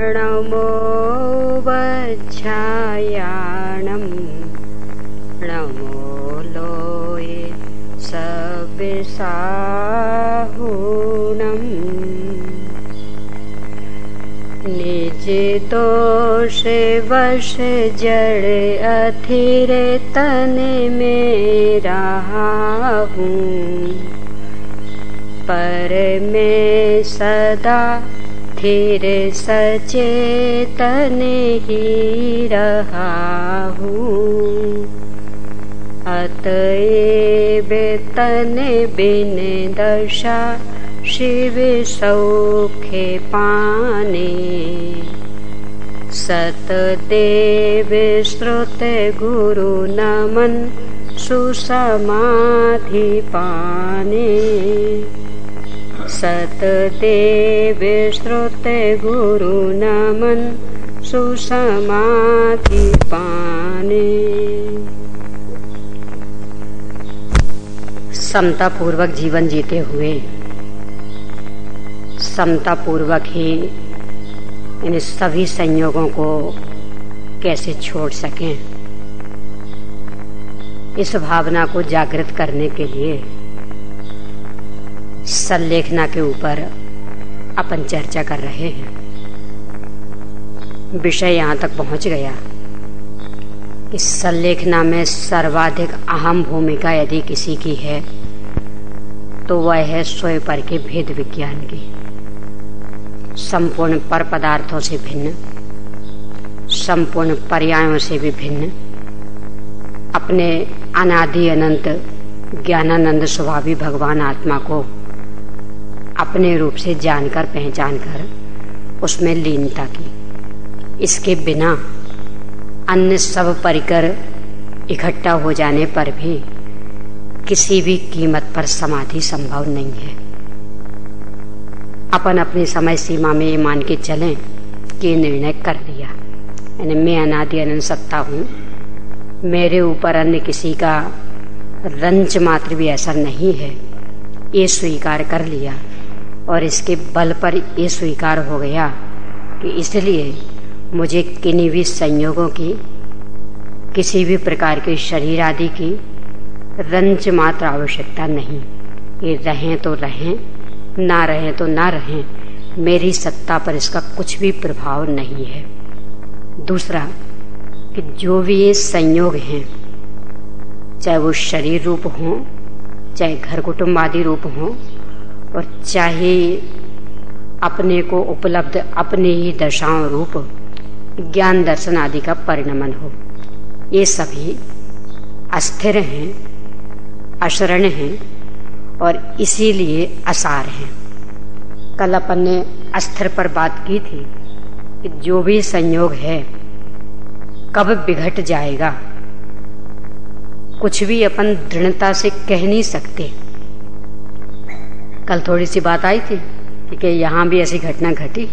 नमो वच्छायाणं नमो लोये सबिसाहुणम् निज दोषे वश जड़ अथिरे तन में रहा हूँ पर मैं सदा थिर सचेतन ही रहा हूँ अतएव तन बिन दशा शिव सौखे पाने। सतदेव श्रुत गुरु नमन सुसमाधि पाने सतदेव श्रुत गुरु नमन सुसमाधि पाने समता पूर्वक जीवन जीते हुए समता पूर्वक ही इन सभी संयोगों को कैसे छोड़ सकें? इस भावना को जागृत करने के लिए संलेखना के ऊपर अपन चर्चा कर रहे हैं। विषय यहाँ तक पहुँच गया। कि संलेखना में सर्वाधिक अहम भूमिका यदि किसी की है तो वह है स्वयं पर के भेद विज्ञान की। संपूर्ण पर पदार्थों से भिन्न, संपूर्ण पर्यायों से भी भिन्न, अपने अनादि अनंत, ज्ञानानंद स्वभावी भगवान आत्मा को अपने रूप से जानकर पहचान कर उसमें लीनता की। इसके बिना अन्य सब परिकर इकट्ठा हो जाने पर भी किसी भी कीमत पर समाधि संभव नहीं है। अपन अपनी समय सीमा में ये मान के चलें कि निर्णय कर लिया। यानी मैं अनादि अनंत सत्ता हूँ। मेरे ऊपर अन्य किसी का रंच मात्र भी असर नहीं है। ये स्वीकार कर लिया। और इसके बल पर ये स्वीकार हो गया कि इसलिए मुझे किन्हीं भी संयोगों की, किसी भी प्रकार के शरीर आदि की रंच मात्र आवश्यकता नहीं। ये रहें तो रहें, ना रहें तो ना रहें, मेरी सत्ता पर इसका कुछ भी प्रभाव नहीं है। दूसरा, कि जो भी ये संयोग हैं, चाहे वो शरीर रूप हों, चाहे घर कुटुंब आदि रूप हो और चाहे अपने को उपलब्ध अपने ही दशाओं रूप, ज्ञान दर्शन आदि का परिणमन हो। ये सभी अस्थिर हैं, अशरण हैं और इसीलिए असार हैं। कल अपन ने अस्थिर पर बात की थी कि जो भी संयोग है, कब बिघट जाएगा? कुछ भी अपन दृढ़ता से कह नहीं सकते। कल थोड़ी सी बात आई थी कि यहाँ भी ऐसी घटना घटी।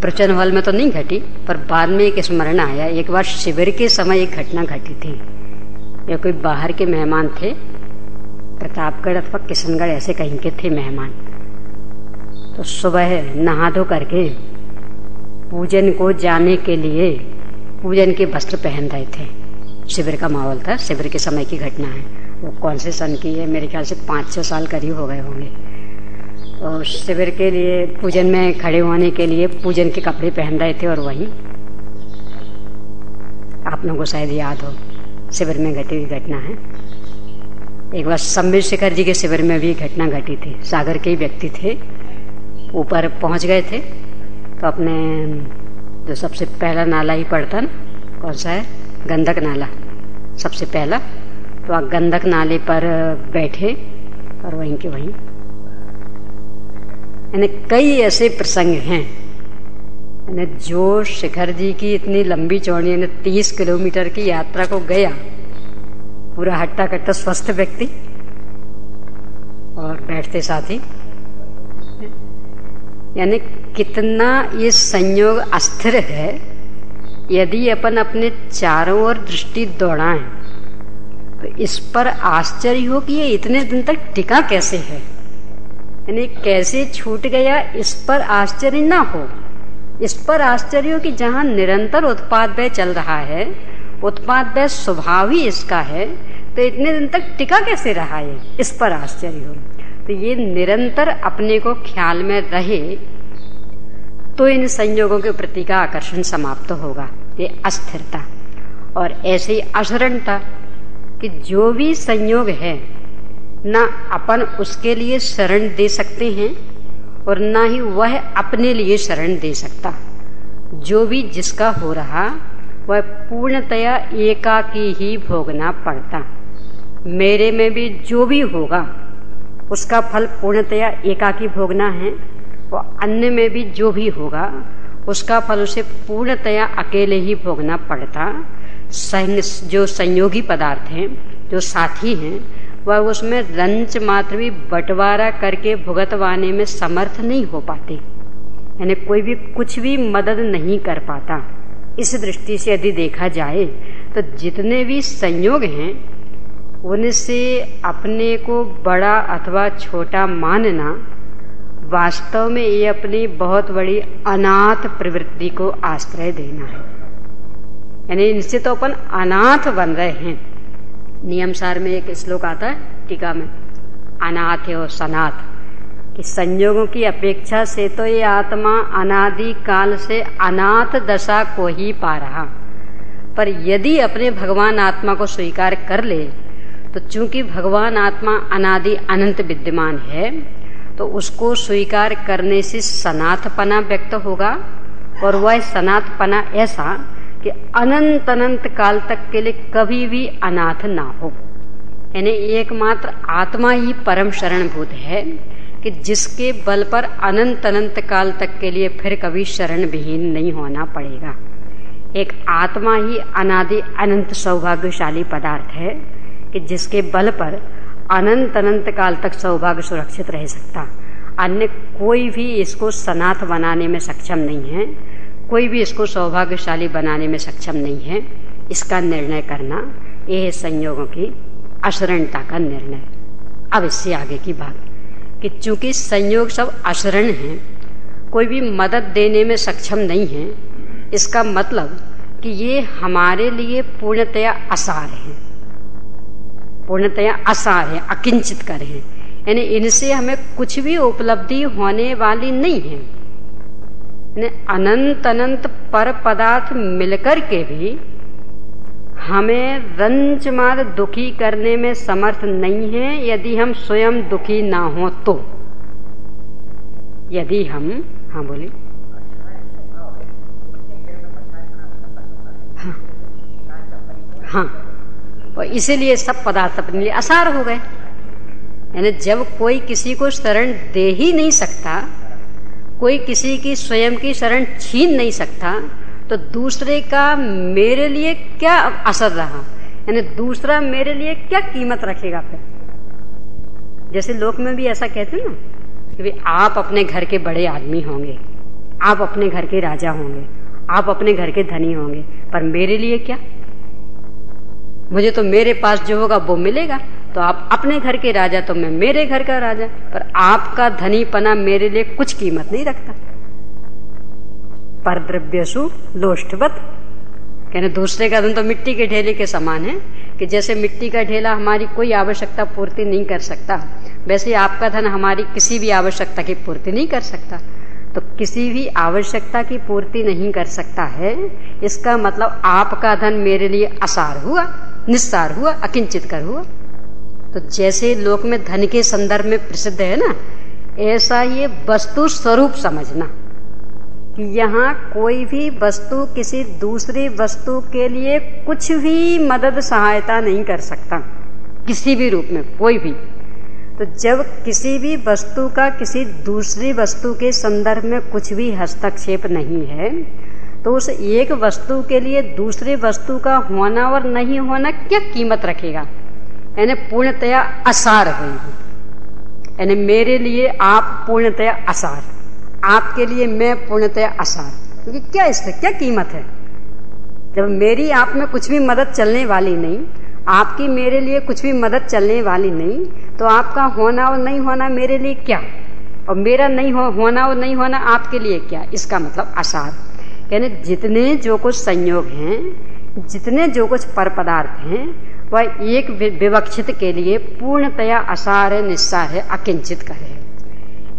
प्रचन हॉल में तो नहीं घटी, पर बाद में एक स्मरण आया। एक बार शिविर के समय एक घटना घटी थी। या कोई बाहर के मेहमान थे? प्रतापगढ़ अथवा किशनगढ़, ऐसे कहीं के थे मेहमान। तो सुबह नहा धो करके पूजन को जाने के लिए पूजन के वस्त्र पहन रहे थे। शिविर का माहौल था। शिविर के समय की घटना है। वो कौन से सन की है? मेरे ख्याल से पाँच छः साल करीब हो गए होंगे। और शिविर के लिए, पूजन में खड़े होने के लिए पूजन के कपड़े पहन रहे थे और वहीं आप लोगों को शायद याद हो, शिविर में घटी हुई घटना है। एक बार समीर शिखर जी के शिविर में भी घटना घटी थी। सागर के ही व्यक्ति थे, ऊपर पहुँच गए थे। तो अपने, जो सबसे पहला नाला ही पड़ता ना, कौन सा है? गंधक नाला। सबसे पहला तो आप गंधक नाले पर बैठे और वहीं के वहीं। यानी कई ऐसे प्रसंग हैं। यानी जो शिखर जी की इतनी लंबी चौड़ी, यानी तीस किलोमीटर की यात्रा को गया, पूरा हट्टा कट्टा स्वस्थ व्यक्ति और बैठते साथी। यानी कितना ये संयोग अस्थिर है, यदि अपन अपने चारों ओर दृष्टि दौड़ाएँ तो इस पर आश्चर्य हो कि ये इतने दिन तक टिका कैसे है? यानी कैसे छूट गया इस पर आश्चर्य ना हो? इस पर आश्चर्य हो कि जहाँ निरंतर उत्पाद व्यय चल रहा है, उत्पाद व्यय स्वभाव ही इसका है तो इतने दिन तक टिका कैसे रहा है इस पर आश्चर्य हो। तो ये निरंतर अपने को ख्याल में रहे तो इन संयोगों के प्रति का आकर्षण समाप्त होगा। ये अस्थिरता और ऐसे ही अशरणता। कि जो भी संयोग है, ना अपन उसके लिए शरण दे सकते हैं और ना ही वह अपने लिए शरण दे सकता। जो भी जिसका हो रहा, वह पूर्णतया एकाकी ही भोगना पड़ता। मेरे में भी जो भी होगा, उसका फल पूर्णतया एकाकी भोगना है और अन्य में भी जो भी होगा, उसका फल उसे पूर्णतया अकेले ही भोगना पड़ता। जो संयोगी पदार्थ हैं, जो साथी हैं, वह उसमें रंच मात्र भी बंटवारा करके भुगतवाने में समर्थ नहीं हो पाते। यानी कोई भी कुछ भी मदद नहीं कर पाता। इस दृष्टि से यदि देखा जाए तो जितने भी संयोग हैं उनसे अपने को बड़ा अथवा छोटा मानना, वास्तव में ये अपनी बहुत बड़ी अनाथ प्रवृत्ति को आश्रय देना है। यानी इनसे तो अपन अनाथ बन रहे हैं। नियम सार में एक श्लोक आता है, टीका में, अनाथ और सनाथ। कि संयोगों की अपेक्षा से तो ये आत्मा अनादि काल से अनाथ दशा को ही पा रहा। पर यदि अपने भगवान आत्मा को स्वीकार कर ले तो चूँकि भगवान आत्मा अनादि अनंत विद्यमान है तो उसको स्वीकार करने से सनाथपना व्यक्त होगा, और वह सनाथपना ऐसा कि अनंत अनंत काल तक के लिए कभी भी अनाथ ना हो। यानी एकमात्र आत्मा ही परम शरणभूत है कि जिसके बल पर अनंत अनंत काल तक के लिए फिर कभी शरण विहीन नहीं होना पड़ेगा। एक आत्मा ही अनादि अनंत सौभाग्यशाली पदार्थ है कि जिसके बल पर अनंत अनंत काल तक सौभाग्य सुरक्षित रह सकता। अन्य कोई भी इसको सनाथ बनाने में सक्षम नहीं है। कोई भी इसको सौभाग्यशाली बनाने में सक्षम नहीं है। इसका निर्णय करना यह है संयोगों की अशरणता का निर्णय। अब इससे आगे की बात कि चूँकि संयोग सब अशरण हैं, कोई भी मदद देने में सक्षम नहीं है, इसका मतलब कि ये हमारे लिए पूर्णतया असार है। पूर्णतया असार है, अकिंचित कर है। यानी इनसे हमें कुछ भी उपलब्धि होने वाली नहीं है। अनंत अनंत पर पदार्थ मिलकर के भी हमें रंज मार दुखी करने में समर्थ नहीं है, यदि हम स्वयं दुखी ना हो तो। यदि हम हाँ बोले हाँ। हाँ। और इसीलिए सब पदार्थ अपने लिए आसार हो गए। यानी जब कोई किसी को शरण दे ही नहीं सकता कोई किसी की स्वयं की शरण छीन नहीं सकता तो दूसरे का मेरे लिए क्या असर रहा? यानी दूसरा मेरे लिए क्या कीमत रखेगा फिर? जैसे लोक में भी ऐसा कहते ना, कि आप अपने घर के बड़े आदमी होंगे, आप अपने घर के राजा होंगे, आप अपने घर के धनी होंगे, पर मेरे लिए क्या? मुझे तो मेरे पास जो होगा वो मिलेगा। तो आप अपने घर के राजा तो मैं मेरे घर का राजा। पर आपका धनी पना मेरे लिए कुछ कीमत नहीं रखता। पर द्रव्यसु लोष्टवत। कहने, दूसरे का धन तो मिट्टी के ढेले के समान है, कि जैसे मिट्टी का ढेला हमारी कोई आवश्यकता पूर्ति नहीं कर सकता, वैसे आपका धन हमारी किसी भी आवश्यकता की पूर्ति नहीं कर सकता। तो किसी भी आवश्यकता की पूर्ति नहीं कर सकता है, इसका मतलब आपका धन मेरे लिए असार हुआ, निस्सार हुआ, अकिंचित कर हुआ। तो जैसे लोक में धन के संदर्भ में प्रसिद्ध है ना, ऐसा ये वस्तु स्वरूप समझना। कि यहाँ कोई भी वस्तु किसी दूसरी वस्तु के लिए कुछ भी मदद सहायता नहीं कर सकता, किसी भी रूप में, कोई भी। तो जब किसी भी वस्तु का किसी दूसरी वस्तु के संदर्भ में कुछ भी हस्तक्षेप नहीं है तो उस एक वस्तु के लिए दूसरी वस्तु का होना और नहीं होना क्या कीमत रखेगा? यानी पूर्णतया असार हुई यानी मेरे लिए आप पूर्णतया असार आपके लिए मैं पूर्णतया असार क्योंकि क्या इससे क्या कीमत है? जब मेरी आप में कुछ भी मदद चलने वाली नहीं आपकी मेरे लिए कुछ भी मदद चलने वाली नहीं तो आपका होना और नहीं होना मेरे लिए क्या? और मेरा नहीं हो, होना और नहीं होना आपके लिए क्या? इसका मतलब असार यानी जितने जो कुछ संयोग हैं जितने जो कुछ पर पदार्थ हैं वह एक विवक्षित के लिए पूर्णतया असार निस्सार अकिंचित कर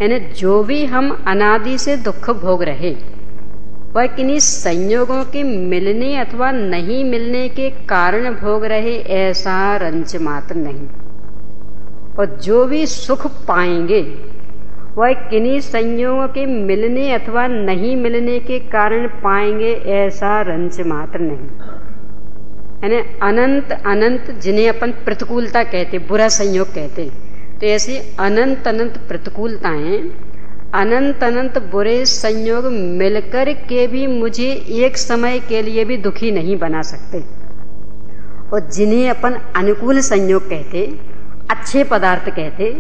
यानी जो भी हम अनादि से दुख भोग रहे, वह किन्हीं संयोगों के मिलने अथवा नहीं मिलने के कारण भोग रहे, ऐसा रंच मात्र नहीं। और जो भी सुख पाएँगे, वह किन्हीं संयोगों के मिलने अथवा नहीं मिलने के कारण पाएँगे, ऐसा रंच मात्र नहीं। यानी अनंत अनंत जिन्हें अपन प्रतिकूलता कहते, बुरा संयोग कहते तो ऐसी अनंत अनंत प्रतिकूलताएँ, अनंत अनंत बुरे संयोग मिलकर के भी मुझे एक समय के लिए भी दुखी नहीं बना सकते। और जिन्हें अपन अनुकूल संयोग कहते, अच्छे पदार्थ कहते,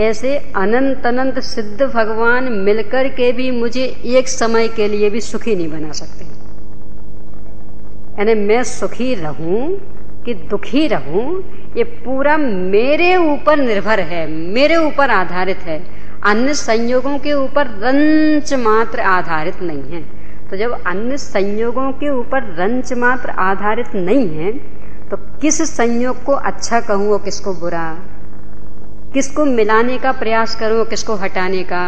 ऐसे अनंत अनंत सिद्ध भगवान मिलकर के भी मुझे एक समय के लिए भी सुखी नहीं बना सकते। यानी मैं सुखी रहूँ कि दुखी रहूँ, ये पूरा मेरे ऊपर निर्भर है, मेरे ऊपर आधारित है। अन्य संयोगों के ऊपर रंच मात्र आधारित नहीं है। तो जब अन्य संयोगों के ऊपर रंच मात्र आधारित नहीं है तो किस संयोग को अच्छा कहूँ और किसको बुरा? किसको मिलाने का प्रयास करूँ किसको हटाने का?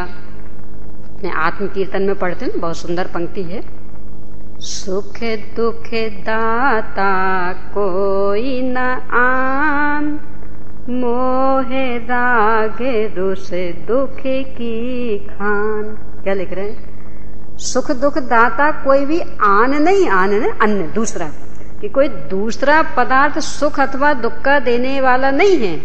अपने आत्म कीर्तन में पढ़ते हैं, बहुत सुंदर पंक्ति है। सुख दुख दाता कोई न आन। मोहे राग रुस दुख की खान। क्या लिख रहे हैं? सुख दुख दाता कोई भी आन नहीं, आन है अन्य, दूसरा। कि कोई दूसरा पदार्थ सुख अथवा दुख का देने वाला नहीं है।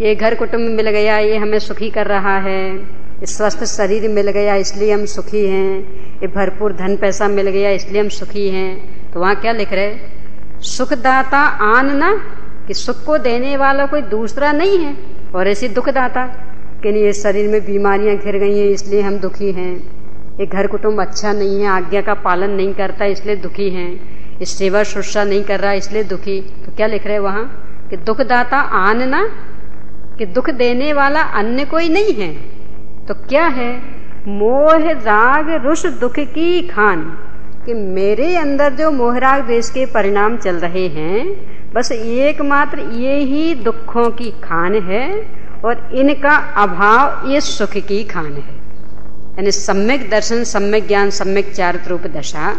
ये घर कुटुंब मिल गया, ये हमें सुखी कर रहा है। स्वस्थ शरीर मिल गया, इसलिए हम सुखी हैं। ये भरपूर धन पैसा मिल गया, इसलिए हम सुखी हैं। तो वहाँ क्या लिख रहे सुखदाता आन ना कि सुख को देने वाला कोई दूसरा नहीं है। और ऐसी दुखदाता कि नहीं, ये शरीर में बीमारियाँ घिर गई हैं, इसलिए हम दुखी हैं। ये घर कुटुंब अच्छा नहीं है, आज्ञा का पालन नहीं करता, इसलिए दुखी हैं। इस सेवा शुश्रा नहीं कर रहा, इसलिए दुखी। तो क्या लिख रहे वहाँ? कि दुखदाता आन ना कि दुख देने वाला अन्य कोई नहीं है। तो क्या है? मोह राग रुष दुख की खान। कि मेरे अंदर जो मोहराग देश के परिणाम चल रहे हैं, बस एकमात्र ये ही दुखों की खान है और इनका अभाव ये सुख की खान है। यानी सम्यक दर्शन, सम्यक ज्ञान, सम्यक चारित्र रूप दशा,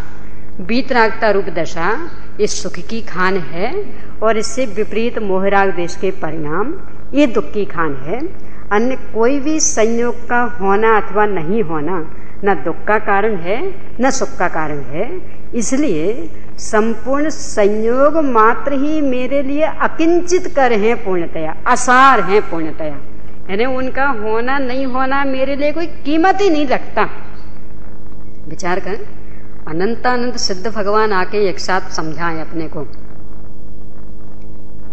बीतरागता रूप दशा, ये सुख की खान है और इससे विपरीत मोहराग देश के परिणाम, ये दुख की खान है। अन्य कोई भी संयोग का होना अथवा नहीं होना, न दुख का कारण है, न सुख का कारण है। इसलिए संपूर्ण संयोग मात्र ही मेरे लिए अकिंचित कर हैं पूर्णतया, असार हैं पूर्णतया। यानी उनका होना नहीं होना मेरे लिए कोई कीमत ही नहीं रखता। विचार कर अनंतानंद सिद्ध भगवान आके एक साथ समझाए अपने को।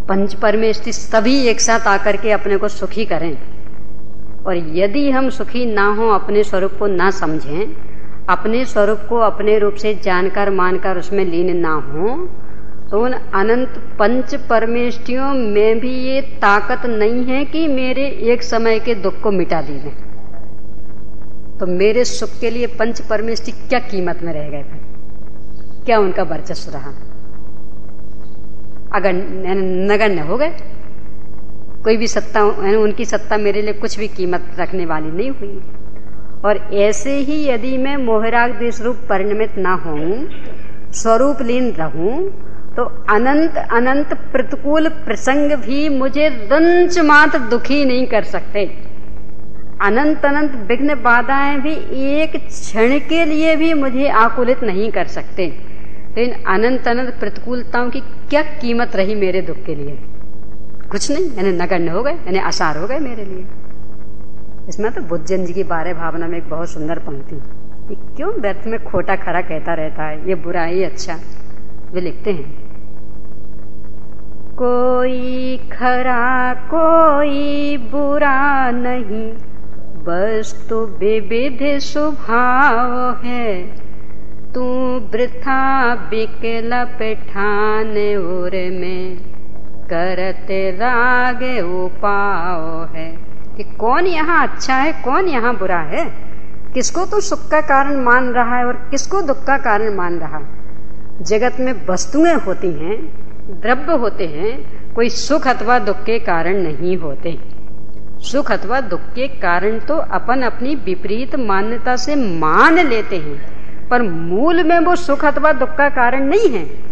पंच परमेष्टि सभी एक साथ आकर के अपने को सुखी करें। और यदि हम सुखी ना हो, अपने स्वरूप को ना समझें, अपने स्वरूप को अपने रूप से जानकर मानकर उसमें लीन ना हो तो उन अनंत पंच परमेष्टियों में भी ये ताकत नहीं है कि मेरे एक समय के दुख को मिटा दी दें तो मेरे सुख के लिए पंच परमेष्टि क्या कीमत में रह गए फिर? क्या उनका वर्चस्व रहा? अगर नगण्य हो गए कोई भी सत्ता उनकी सत्ता मेरे लिए कुछ भी कीमत रखने वाली नहीं हुई। और ऐसे ही यदि मैं मोहराग देश रूप परिणमित ना हूँ स्वरूप लीन रहूँ तो अनंत अनंत प्रतिकूल प्रसंग भी मुझे रंच मात्र दुखी नहीं कर सकते। अनंत अनंत विघ्न बाधाएँ भी एक क्षण के लिए भी मुझे आकुलित नहीं कर सकते। लेकिन अनंत अनंत प्रतिकूलताओं की क्या कीमत रही मेरे दुख के लिए? कुछ नहीं, यानी नगण्य हो गए, यानी आसार हो गए मेरे लिए। इसमें तो बुद्धजन जी की बारे भावना में एक बहुत सुंदर पंक्ति क्यों व्यर्थ में खोटा खरा कहता रहता है? ये बुरा ही अच्छा। वे लिखते हैं। कोई खरा, कोई बुरा नहीं, बस तो विविध स्वभाव है। तू वृथा बिकल पेठान उर में। करते राग उपाओ है। कि कौन यहाँ अच्छा है, कौन यहाँ बुरा है? किसको तो सुख का कारण मान रहा है और किसको दुख का कारण मान रहा है? जगत में वस्तुएँ होती हैं, द्रव्य होते हैं, कोई सुख अथवा दुख के कारण नहीं होते। सुख अथवा दुख के कारण तो अपन अपनी विपरीत मान्यता से मान लेते हैं, पर मूल में वो सुख अथवा दुख का कारण नहीं है।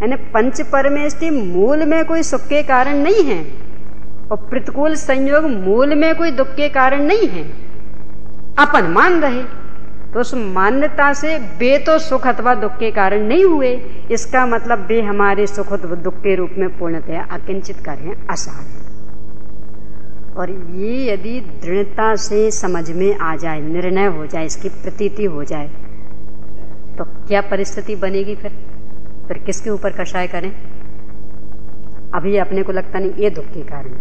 यानी पंच परमेष्टि मूल में कोई सुख के कारण नहीं है और प्रतिकूल संयोग मूल में कोई दुख के कारण नहीं है। अपन मान रहे तो उस मान्यता से बे तो सुख अथवा दुख के कारण नहीं हुए। इसका मतलब बे हमारे सुख दुख के रूप में पूर्णतया अकिंचित आसान है और ये यदि दृढ़ता से समझ में आ जाए, निर्णय हो जाए, इसकी प्रतीति हो जाए तो क्या परिस्थिति बनेगी फिर? फिर किसके ऊपर कषाय करें? अभी अपने को लगता नहीं, ये दुख के कारण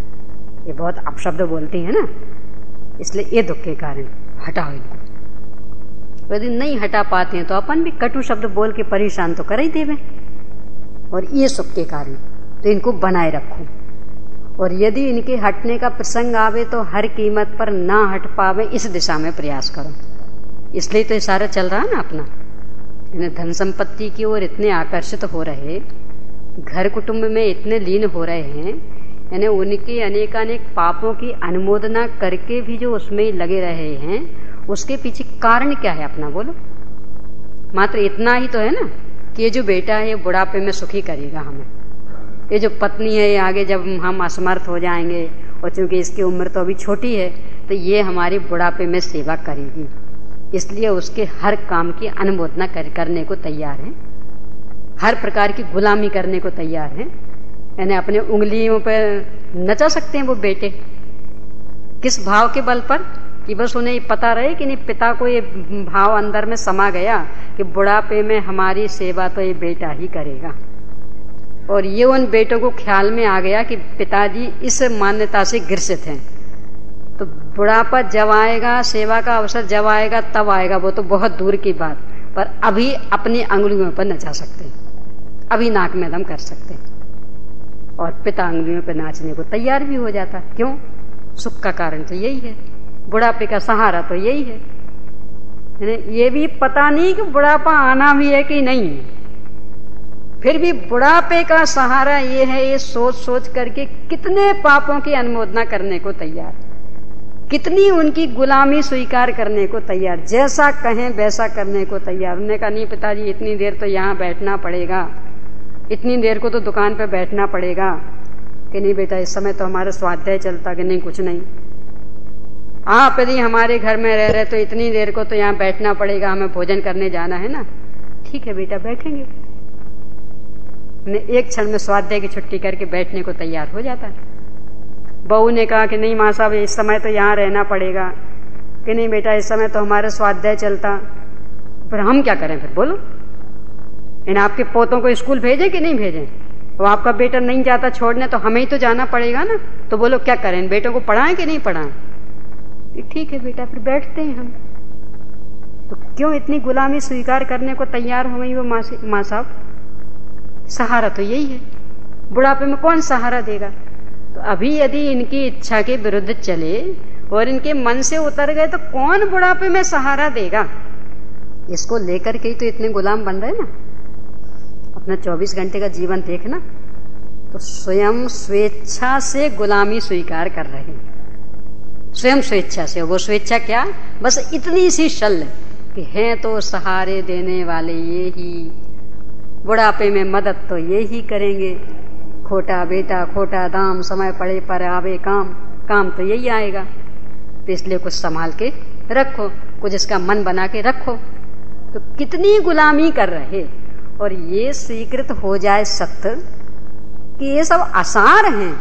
ये बहुत अपशब्द बोलती है ना। इसलिए ये दुख के कारण, हटाओ इनको। यदि नहीं हटा पाते हैं तो अपन भी कटु शब्द बोल के परेशान तो कर ही देवे। और ये सुख के कारण तो इनको बनाए रखो। और यदि इनके हटने का प्रसंग आवे तो हर कीमत पर ना हट पावे, इस दिशा में प्रयास करो। इसलिए तो सारा चल रहा है ना अपना। धन संपत्ति की ओर इतने आकर्षित हो रहे, घर कुटुंब में इतने लीन हो रहे हैं, यानी उनके अनेकानेक पापों की अनुमोदना करके भी जो उसमें लगे रहे हैं, उसके पीछे कारण क्या है अपना बोलो? मात्र इतना ही तो है ना, कि ये जो बेटा है, ये बुढ़ापे में सुखी करेगा हमें। ये जो पत्नी है, ये आगे जब हम असमर्थ हो जाएँगे, और चूँकि इसकी उम्र तो अभी छोटी है तो ये हमारी बुढ़ापे में सेवा करेगी। इसलिए उसके हर काम की अनुमोदना कर, करने को तैयार है। हर प्रकार की गुलामी करने को तैयार है। यानी अपने उंगलियों पर नचा सकते हैं वो बेटे। किस भाव के बल पर? कि बस उन्हें पता रहे कि नहीं पिता को ये भाव अंदर में समा गया कि बुढ़ापे में हमारी सेवा तो ये बेटा ही करेगा। और ये उन बेटों को ख्याल में आ गया कि पिताजी इस मान्यता से ग्रसित हैं। बुढ़ापा जब आएगा, सेवा का अवसर जब आएगा, तब आएगा। वो तो बहुत दूर की बात। पर अभी अपनी अंगुलियों पर नचा सकते। हैं अभी नाक में दम कर सकते। हैं और पिता अंगुलियों पर नाचने को तैयार भी हो जाता। क्यों? सुख का कारण तो यही है। बुढ़ापे का सहारा तो यही है। ये भी पता नहीं कि बुढ़ापा आना भी है कि नहीं फिर भी बुढ़ापे का सहारा ये है, ये सोच सोच करके कितने पापों की अनुमोदना करने को तैयार। कितनी उनकी गुलामी स्वीकार करने को तैयार। जैसा कहें, वैसा करने को तैयार। उन्होंने कहा, नहीं पिताजी, इतनी देर तो यहाँ बैठना पड़ेगा। इतनी देर को तो दुकान पर बैठना पड़ेगा। कि नहीं बेटा, इस समय तो हमारा स्वाध्याय चलता कि नहीं, कुछ नहीं। आप यदि हमारे घर में रह रहे तो इतनी देर को तो यहाँ बैठना पड़ेगा। हमें भोजन करने जाना है ना? ठीक है बेटा, बैठेंगे। एक क्षण में स्वाध्याय की छुट्टी करके बैठने को तैयार हो जाता है। बहू ने कहा कि नहीं माँ साहब, इस समय तो यहाँ रहना पड़ेगा। कि नहीं बेटा, इस समय तो हमारा स्वाध्याय चलता। फिर हम क्या करें फिर? बोलो। इन आपके पोतों को स्कूल भेजे कि नहीं भेजे? वो आपका बेटा नहीं जाता छोड़ने तो हमें ही तो जाना पड़ेगा ना। तो बोलो, क्या करें? बेटों को पढ़ाएँ कि नहीं पढ़ाएँ? ठीक है बेटा, फिर बैठते हैं हम। तो क्यों इतनी गुलामी स्वीकार करने को तैयार हो गई वो माँ साहब? सहारा तो यही है। बुढ़ापे में कौन सहारा देगा? तो अभी यदि इनकी इच्छा के विरुद्ध चले और इनके मन से उतर गए तो कौन बुढ़ापे में सहारा देगा? इसको लेकर के ही तो इतने गुलाम बन रहे ना। अपना 24 घंटे का जीवन देखना तो स्वयं स्वेच्छा से गुलामी स्वीकार कर रहे हैं। स्वयं स्वेच्छा से, वो स्वेच्छा क्या? बस इतनी सी शल कि हैं तो सहारे देने वाले ये ही, बुढ़ापे में मदद तो ये ही करेंगे। खोटा बेटा, खोटा दाम, समय पड़े पर आवे काम काम तो यही आएगा। तो इसलिए कुछ संभाल के रखो, कुछ इसका मन बना के रखो। तो कितनी गुलामी कर रहे, और ये स्वीकृत हो जाए सत्य कि ये सब आसार हैं।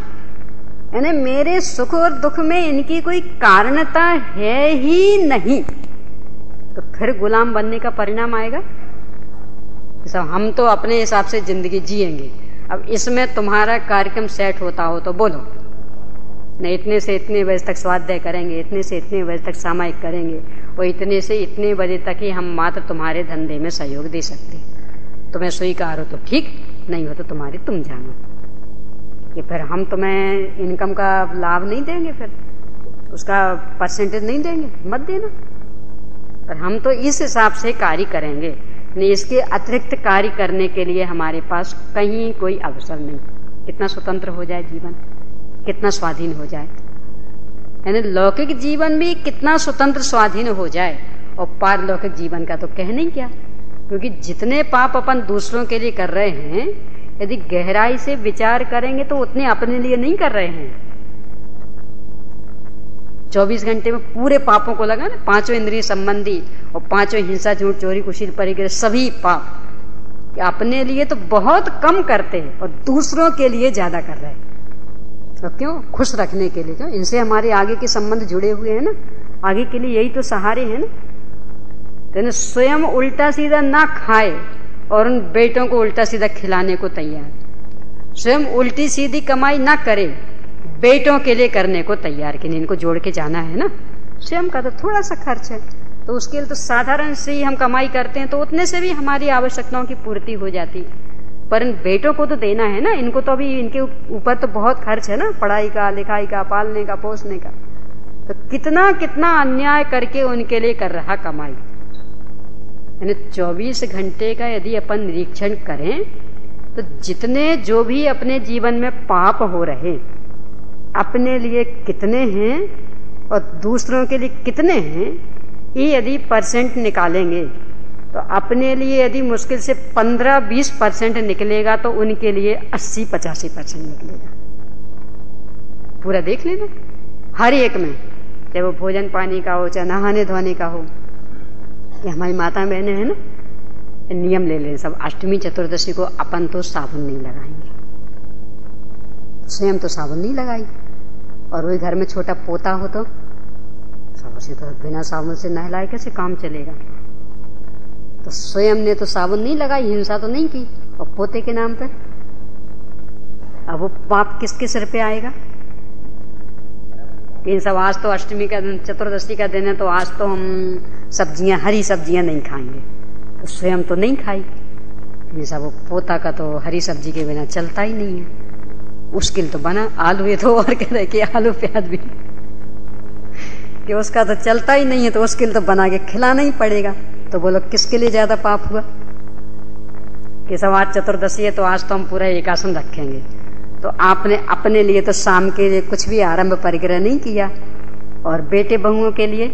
यानी मेरे सुख और दुख में इनकी कोई कारणता है ही नहीं। तो फिर गुलाम बनने का परिणाम आएगा। सब हम तो अपने हिसाब से ज़िंदगी जिएँगे। अब इसमें तुम्हारा कार्यक्रम सेट होता हो तो बोलो। नहीं, इतने से इतने बजे तक स्वाध्याय करेंगे, इतने से इतने बजे तक सामायिक करेंगे, और इतने से इतने बजे तक ही हम मात्र तुम्हारे धंधे में सहयोग दे सकते तुम्हें स्वीकार हो तो ठीक, नहीं हो तो तुम्हारी तुम जानो। कि फिर हम तुम्हें इनकम का लाभ नहीं देंगे फिर। उसका परसेंटेज नहीं देंगे, मत देना। पर हम तो इस हिसाब से कार्य करेंगे। इसके अतिरिक्त कार्य करने के लिए हमारे पास कहीं कोई अवसर नहीं। कितना स्वतंत्र हो जाए जीवन, कितना स्वाधीन हो जाए। यानी लौकिक जीवन भी कितना स्वतंत्र स्वाधीन हो जाए, और पारलौकिक जीवन का तो कह नहीं क्या? क्योंकि जितने पाप अपन दूसरों के लिए कर रहे हैं, यदि गहराई से विचार करेंगे तो उतने अपने लिए नहीं कर रहे हैं। 24 घंटे में पूरे पापों को लगा ना, पाँचों इंद्रिय संबंधी और पाँचों हिंसा, झूठ, चोरी, कुशील, परिग्रह, सभी पाप। कि अपने लिए तो बहुत कम करते हैं और दूसरों के लिए ज़्यादा कर रहे हैं। तो क्यों? खुश रखने के लिए क्यों? इनसे हमारे आगे के संबंध जुड़े हुए हैं ना। आगे के लिए यही तो सहारे हैं ना। तो स्वयं उल्टा सीधा ना खाए और उन बेटों को उल्टा सीधा खिलाने को तैयार। स्वयं उल्टी सीधी कमाई ना करे। बेटों के लिए करने को तैयार कि इनको जोड़ के जाना है ना? स्वयं का तो थोड़ा सा खर्च है। तो उसके लिए तो साधारण से ही हम कमाई करते हैं तो उतने से भी हमारी आवश्यकताओं की पूर्ति हो जाती। पर इन बेटों को तो देना है ना? इनको तो अभी इनके ऊपर तो बहुत खर्च है ना? पढ़ाई का, लिखाई का, पालने का, पोसने का। तो कितना कितना अन्याय करके उनके लिए कर रहा कमाई। यानी 24 घंटे का यदि अपन निरीक्षण करें तो जितने जो भी अपने जीवन में पाप हो रहे अपने लिए कितने हैं और दूसरों के लिए कितने हैं, ये यदि परसेंट निकालेंगे तो अपने लिए यदि मुश्किल से 15-20 परसेंट निकलेगा तो उनके लिए 80-85 परसेंट निकलेगा। पूरा देख लेना। हर एक में, चाहे वो भोजन पानी का हो, चाहे नहाने धोने का हो, ये हमारी माता बहने हैं ना नियम ले लें, सब अष्टमी चतुर्दशी को अपन तो साबुन नहीं लगाएँगे। स्वयं तो साबुन नहीं लगाई। और वही घर में छोटा पोता हो तो? सब उसे तो बिना साबुन से नहलाए कैसे काम चलेगा? तो स्वयं ने तो साबुन नहीं लगाई, हिंसा तो नहीं की, और पोते के नाम पर? अब वो पाप किसके सिर पे आएगा? इन सब आज तो अष्टमी का दिन, चतुर्दशी का दिन है तो आज तो हम सब्ज़ियाँ, हरी सब्ज़ियाँ नहीं खाएँगे। तो स्वयं तो नहीं खाई। जैसा वो पोता का तो हरी सब्ज़ी के बिना चलता ही नहीं है। मुश्किल तो बना, आलू ये तो और कह रहे कि आलू प्याज भी। कि उसका तो चलता ही नहीं है तो लिए तो बना के खिलाना ही पड़ेगा। तो बोलो किसके लिए ज़्यादा पाप हुआ? कि सब आज चतुर्दशी है तो आज तो हम पूरा एकासन रखेंगे। तो आपने अपने लिए तो शाम के लिए कुछ भी आरंभ परिग्रह नहीं किया। और बेटे बहुओं के लिए,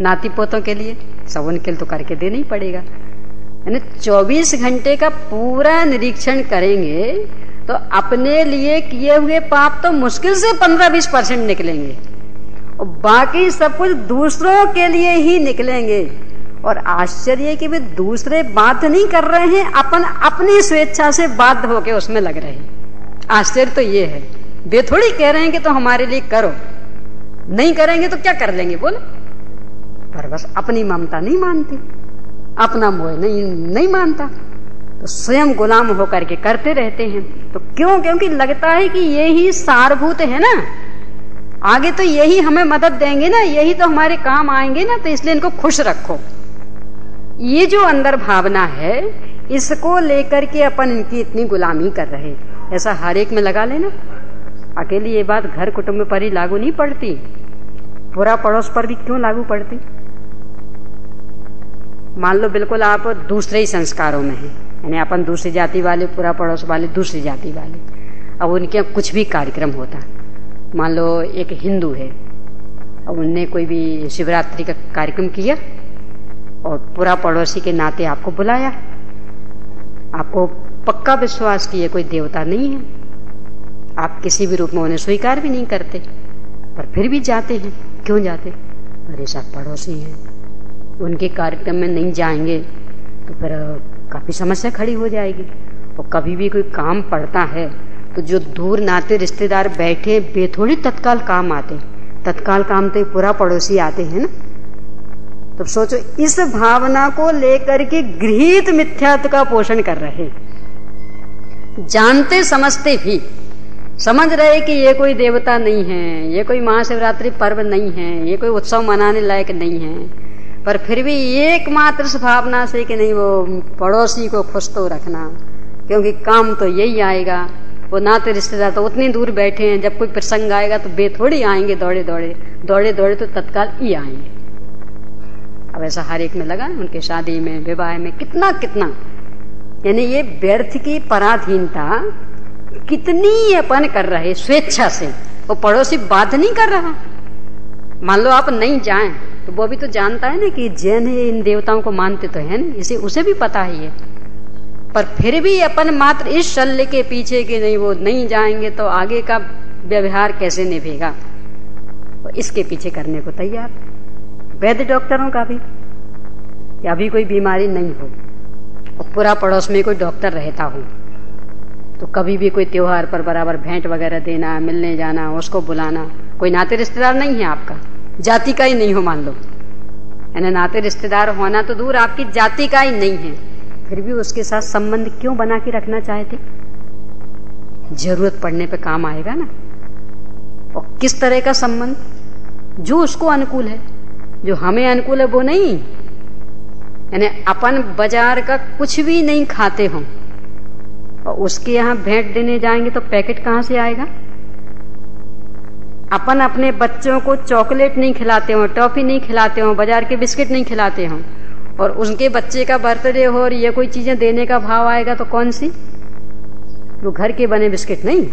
नाती पोतों के लिए, सब उनके लिए तो करके देना ही पड़ेगा। यानी 24 घंटे का पूरा निरीक्षण करेंगे तो अपने लिए किए हुए पाप तो मुश्किल से 15-20 परसेंट निकलेंगे। और बाकी सब कुछ दूसरों के लिए ही निकलेंगे। और आश्चर्य कि वे दूसरे बात नहीं कर रहे हैं, अपन अपनी स्वेच्छा से बाध्य होके उसमें लग रहे हैं। आश्चर्य तो ये है, वे थोड़ी कह रहे हैं कि तो हमारे लिए करो। नहीं करेंगे तो क्या कर लेंगे, बोले। पर बस अपनी ममता नहीं मानती, अपना मोह नहीं नहीं मानता। तो स्वयं गुलाम होकर के करते रहते हैं। तो क्यों? क्योंकि लगता है कि ये ही सारभूत है ना। आगे तो यही हमें मदद देंगे ना, यही तो हमारे काम आएँगे ना तो इसलिए इनको खुश रखो। ये जो अंदर भावना है, इसको लेकर के अपन इनकी इतनी गुलामी कर रहे ऐसा हर एक में लगा लेना। अकेली ये बात घर कुटुंब पर ही लागू नहीं पड़ती। पूरा पड़ोस पर भी क्यों लागू पड़ती? मान लो बिल्कुल आप दूसरे ही संस्कारों में हैं। यानी अपन दूसरी जाति वाले, पूरा पड़ोस वाले, दूसरी जाति वाले। अब उनके यहाँ कुछ भी कार्यक्रम होता। मान लो एक हिंदू है, अब उनने कोई भी शिवरात्रि का कार्यक्रम किया, और पूरा पड़ोसी के नाते आपको बुलाया। आपको पक्का विश्वास की ये कोई देवता नहीं है। आप किसी भी रूप में उन्हें स्वीकार भी नहीं करते, पर फिर भी जाते हैं। क्यों जाते? अरे सब पड़ोसी हैं। उनके कार्यक्रम में नहीं जाएँगे तो फिर काफ़ी समस्या खड़ी हो जाएगी। और कभी भी कोई काम पड़ता है तो जो दूर नाते रिश्तेदार बैठे बेथोड़ी तत्काल काम आते तत्काल काम तो पूरा पड़ोसी आते हैं ना। तो सोचो, इस भावना को लेकर के गृहित मिथ्यात्व का पोषण कर रहे जानते समझते भी, समझ रहे कि ये कोई देवता नहीं है, ये कोई महाशिवरात्रि पर्व नहीं है, ये कोई उत्सव मनाने लायक नहीं है। पर फिर भी एकमात्र भावना से कि नहीं, वो पड़ोसी को खुश तो रखना, क्योंकि काम तो यही आएगा। वो नाते रिश्तेदार तो उतनी दूर बैठे हैं, जब कोई प्रसंग आएगा तो बे थोड़ी आएँगे दौड़े दौड़े। दौड़े दौड़े तो तत्काल ही आएँगे। अब ऐसा हर एक में लगा, उनके शादी में, विवाह में, कितना कितना। यानी ये व्यर्थ की पराधीनता कितनी अपन कर रहे, स्वेच्छा से। वो पड़ोसी बात नहीं कर रहा। मान लो आप नहीं जाएँ तो वो भी तो जानता है ना कि जैन है, इन देवताओं को मानते तो है इसे, उसे भी पता ही है पर फिर भी अपन मात्र इस शल्य के पीछे के नहीं, वो नहीं जाएँगे तो आगे का व्यवहार कैसे निभेगा? तो इसके पीछे करने को तैयार। वैद्य डॉक्टरों का भी कि अभी कोई बीमारी नहीं हो, और पूरा पड़ोस में कोई डॉक्टर रहता हो तो कभी भी कोई त्योहार पर बराबर भेंट वगैरह देना, मिलने जाना, उसको बुलाना कोई नाते रिश्तेदार नहीं है आपका। जाति का ही नहीं हो मान लो। यानी नाते रिश्तेदार होना तो दूर, आपकी जाति का ही नहीं है। फिर भी उसके साथ संबंध क्यों बना के रखना चाहते? ज़रूरत पड़ने पे काम आएगा ना। और किस तरह का संबंध? जो उसको अनुकूल है। जो हमें अनुकूल है, वो नहीं। यानी अपन बाज़ार का कुछ भी नहीं खाते हो। और उसके यहाँ भेंट देने जाएँगे तो पैकेट कहाँ से आएगा? अपन अपने बच्चों को चॉकलेट नहीं खिलाते हो, टॉफी नहीं खिलाते हो, बाज़ार के बिस्किट नहीं खिलाते हो। और उनके बच्चे का बर्थडे हो और ये कोई चीज़ें देने का भाव आएगा तो कौन सी? वो घर के बने बिस्किट नहीं।